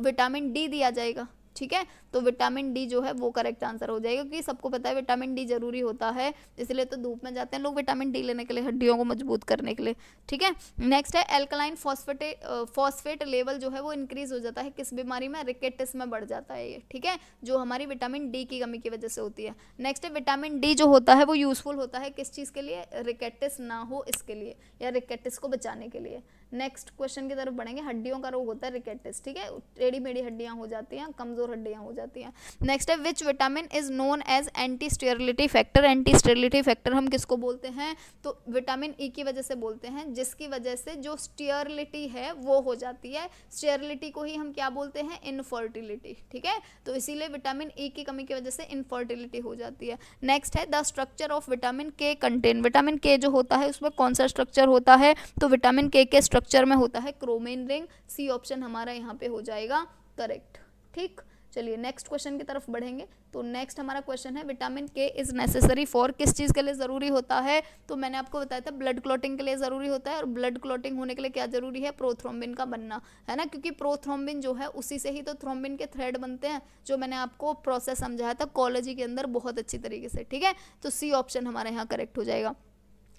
विटामिन डी दिया जाएगा। ठीक है? तो विटामिन डी जो है वो करेक्ट आंसर हो जाएगा, क्योंकि सबको पता है विटामिन डी ज़रूरी होता है, इसलिए तो धूप में जाते हैं लोग विटामिन डी लेने के लिए, हड्डियों को मज़बूत करने के लिए, ठीक है? नेक्स्ट है एल्कलाइन फॉस्फेटे फॉस्फेट लेवल जो है वो इंक्रीज हो जाता है, किस बीमारी में? रिकेटिस में बढ़ जाता है ये, ठीक है? जो हमारी विटामिन डी की कमी की वजह से होती है। नेक्स्ट है विटामिन डी जो होता है वो यूजफुल होता है किस चीज़ के लिए? रिकेटिस ना हो इसके लिए, या रिकेटिस को बचाने के लिए। नेक्स्ट क्वेश्चन की तरफ़ बढ़ेंगे, हड्डियों का रोग होता है रिकेटिस ठीक है? टेढ़ी मेढ़ी हड्डियाँ हो जाती हैं, कमज़ोर हड्डियाँ हो जाती हैं। नेक्स्ट है which vitamin is known as anti sterility factor anti sterility factor हम किसको बोलते हैं? तो विटामिन ई e की वजह से बोलते हैं, जिसकी वजह से जो स्टेरिलिटी है, वो हो जाती है। स्टेरिलिटी को ही हम क्या बोलते हैं? इनफर्टिलिटी ठीक है? तो इसीलिए विटामिन ई e की कमी की वजह से इनफर्टिलिटी हो जाती है। नेक्स्ट है the structure of vitamin K contain vitamin K जो होता है उसमें कौन सा स्ट्रक्चर होता है? तो विटामिन के के स्ट्रक्चर में होता है क्रोमेन रिंग सी ऑप्शन हमारा यहाँ पे हो जाएगा करेक्ट ठीक? चलिए नेक्स्ट क्वेश्चन की तरफ़ बढ़ेंगे। तो नेक्स्ट हमारा क्वेश्चन है विटामिन के इज़ नेसेसरी फॉर किस चीज़ के लिए ज़रूरी होता है? तो मैंने आपको बताया था ब्लड क्लॉटिंग के लिए ज़रूरी होता है और ब्लड क्लॉटिंग होने के लिए क्या ज़रूरी है? प्रोथ्रोम्बिन का बनना, है ना? क्योंकि प्रोथ्रोम्बिन जो है, उसी से ही तो थ्रोम्बिन के थ्रेड बनते हैं, जो मैंने आपको प्रोसेस समझाया था कॉलेजी के अंदर बहुत अच्छी तरीके से, ठीक है? तो सी ऑप्शन हमारे यहाँ करेक्ट हो जाएगा।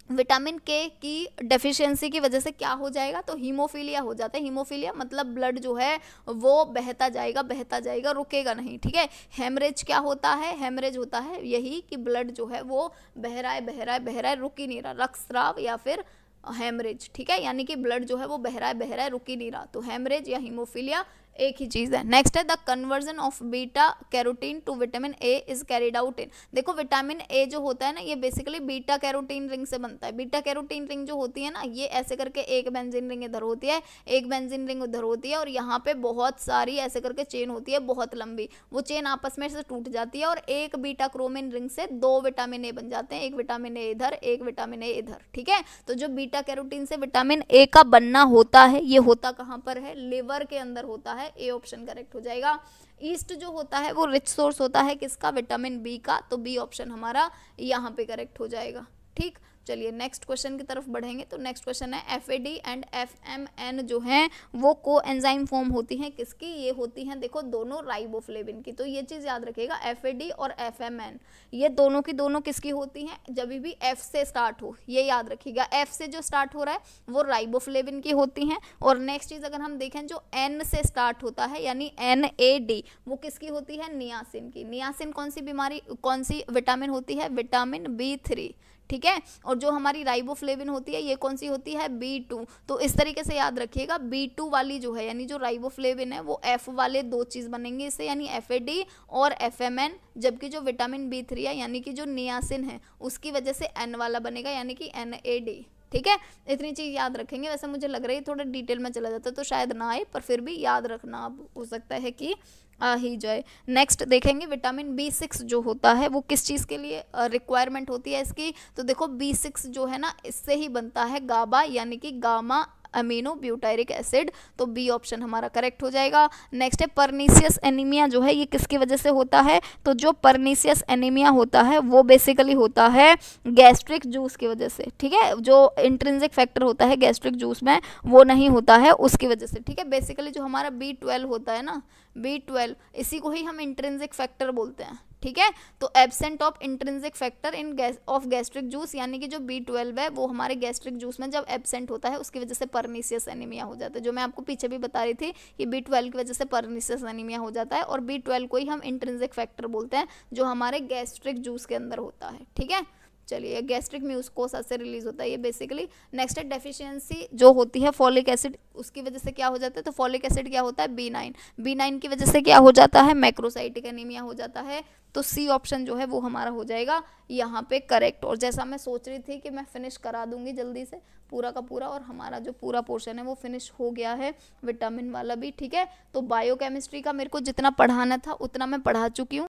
विटामिन के की डेफिशिएंसी की वजह से क्या हो जाएगा? तो हीमोफीलिया हो जाता है। हीमोफीलिया मतलब ब्लड जो है, वो बहता जाएगा बहता जाएगा, रुकेगा नहीं, ठीक है? हेमरेज क्या होता है? हेमरेज होता है यही कि ब्लड जो है, वो बह रहा है, बह रहा है, बह रहा है, रुक ही नहीं रहा। रक्तस्राव या फिर हेमरेज ठीक है? यानी कि ब्लड जो है, वो बह रहा बह रहा है, रुक ही नहीं रहा। तो हेमरेज या हीमोफीलिया एक ही चीज़ है। नेक्स्ट है the conversion of beta carotene to vitamin A is carried out in देखो विटामिन ए जो होता है ना, ये बेसिकली बीटा कैरोटीन रिंग से बनता है। बीटा कैरोटीन रिंग जो होती है ना, ये ऐसे करके एक बेंजिन रिंग इधर होती है, एक बेंजिन रिंग उधर होती है और यहाँ पे बहुत सारी ऐसे करके चेन होती है, बहुत लंबी। वो चेन आपस में से टूट जाती है और एक बीटा क्रोमिन रिंग से दो विटामिन ए बन जाते हैं। एक विटामिन ए इधर, एक विटामिन ए इधर, ठीक है? तो जो बीटा कैरोटीन से विटामिन ए का बनना होता है, ये होता कहाँ पर है? लिवर के अंदर होता है। है ए ऑप्शन करेक्ट हो जाएगा। ईस्ट जो होता है, वो रिच सोर्स होता है, किसका? विटामिन बी का। तो बी ऑप्शन हमारा यहाँ पे करेक्ट हो जाएगा। ठीक? चलिए नेक्स्ट क्वेश्चन की तरफ़ बढ़ेंगे तो नेक्स्ट क्वेश्चन है F and F M N जो हैं, वो को एंजाइम फॉर्म होती हैं, किसकी? ये होती हैं, देखो, दोनों राइबोफ्लेविन की। तो ये चीज़ याद रखिएगा एफ़ और एफ़ एम एन ये दोनों की दोनों किसकी होती हैं? जब भी एफ़ से स्टार्ट हो, ये याद रखिएगा एफ़ से जो स्टार्ट हो रहा है, वो राइबोफ्लेविन की होती हैं। और नेक्स्ट चीज़ अगर हम देखें, जो एन से स्टार्ट होता है, यानी एन ए डी वो किसकी होती है? नियासिन की। नियासिन कौन सी बीमारी, कौन सी विटामिन होती है? विटामिन बी थ्री ठीक है? और जो हमारी राइबोफ्लेविन होती है, ये कौन सी होती है? बी टू तो इस तरीके से याद रखिएगा बी टू वाली जो है, यानी जो राइबोफ्लेविन है, वो एफ़ वाले दो चीज़ बनेंगे इससे यानी एफएडी और एफएमएन जबकि जो विटामिन बी थ्री है, यानी कि जो नियासिन है, उसकी वजह से एन वाला बनेगा, यानी कि एन ए डी ठीक है? इतनी चीज़ याद रखेंगे। वैसे मुझे लग रही है थोड़ा डिटेल में चला जाता तो शायद ना आए, पर फिर भी याद रखना अब हो सकता है कि आ ही जाए। नेक्स्ट देखेंगे विटामिन बी सिक्स जो होता है, वो किस चीज़ के लिए रिक्वायरमेंट होती है इसकी? तो देखो बी सिक्स जो है ना, इससे ही बनता है गाबा, यानी कि गामा अमीनो ब्यूटायरिक एसिड तो बी ऑप्शन हमारा करेक्ट हो जाएगा। नेक्स्ट है परनीसियस एनीमिया जो है ये किसकी वजह से होता है? तो जो परनीसियस एनीमिया होता है, वो बेसिकली होता है गैस्ट्रिक जूस की वजह से, ठीक है? जो इंट्रेंसिक फैक्टर होता है गैस्ट्रिक जूस में, वो नहीं होता है उसकी वजह से, ठीक है? बेसिकली जो हमारा बी ट्वेल्व होता है ना बी ट्वेल्व इसी को ही हम इंट्रेंसिक फैक्टर बोलते हैं। ठीक है? तो absent of intrinsic factor in of gastric juice यानी कि जो बी ट्वेल्व है, वो हमारे गैस्ट्रिक जूस में जब एबसेंट होता है, उसकी वजह से परनीसियस एनीमिया हो जाता है। जो मैं आपको पीछे भी बता रही थी कि बी ट्वेल्व की वजह से परनीसियस एनीमिया हो जाता है और बी ट्वेल्व को ही हम इंट्रेंसिक फैक्टर बोलते हैं, जो हमारे गैस्ट्रिक जूस के अंदर होता है। ठीक है? चलिए गैस्ट्रिक म्यूकोसा से रिलीज़ होता है। ये बेसिकली नेक्स्ट है डेफिशिएंसी जो होती है फॉलिक एसिड उसकी वजह से क्या हो जाता है? तो फॉलिक एसिड क्या होता है? बी नाइन बी नाइन की वजह से क्या हो जाता है? मैक्रोसाइटिक एनीमिया हो जाता है। तो सी ऑप्शन जो है, वो हमारा हो जाएगा यहाँ पे करेक्ट और जैसा मैं सोच रही थी कि मैं फिनिश करा दूँगी जल्दी से, पूरा का पूरा, और हमारा जो पूरा पोर्शन है, वो फिनिश हो गया है विटामिन वाला भी, ठीक है? तो बायोकेमिस्ट्री का मेरे को जितना पढ़ाना था, उतना मैं पढ़ा चुकी हूँ।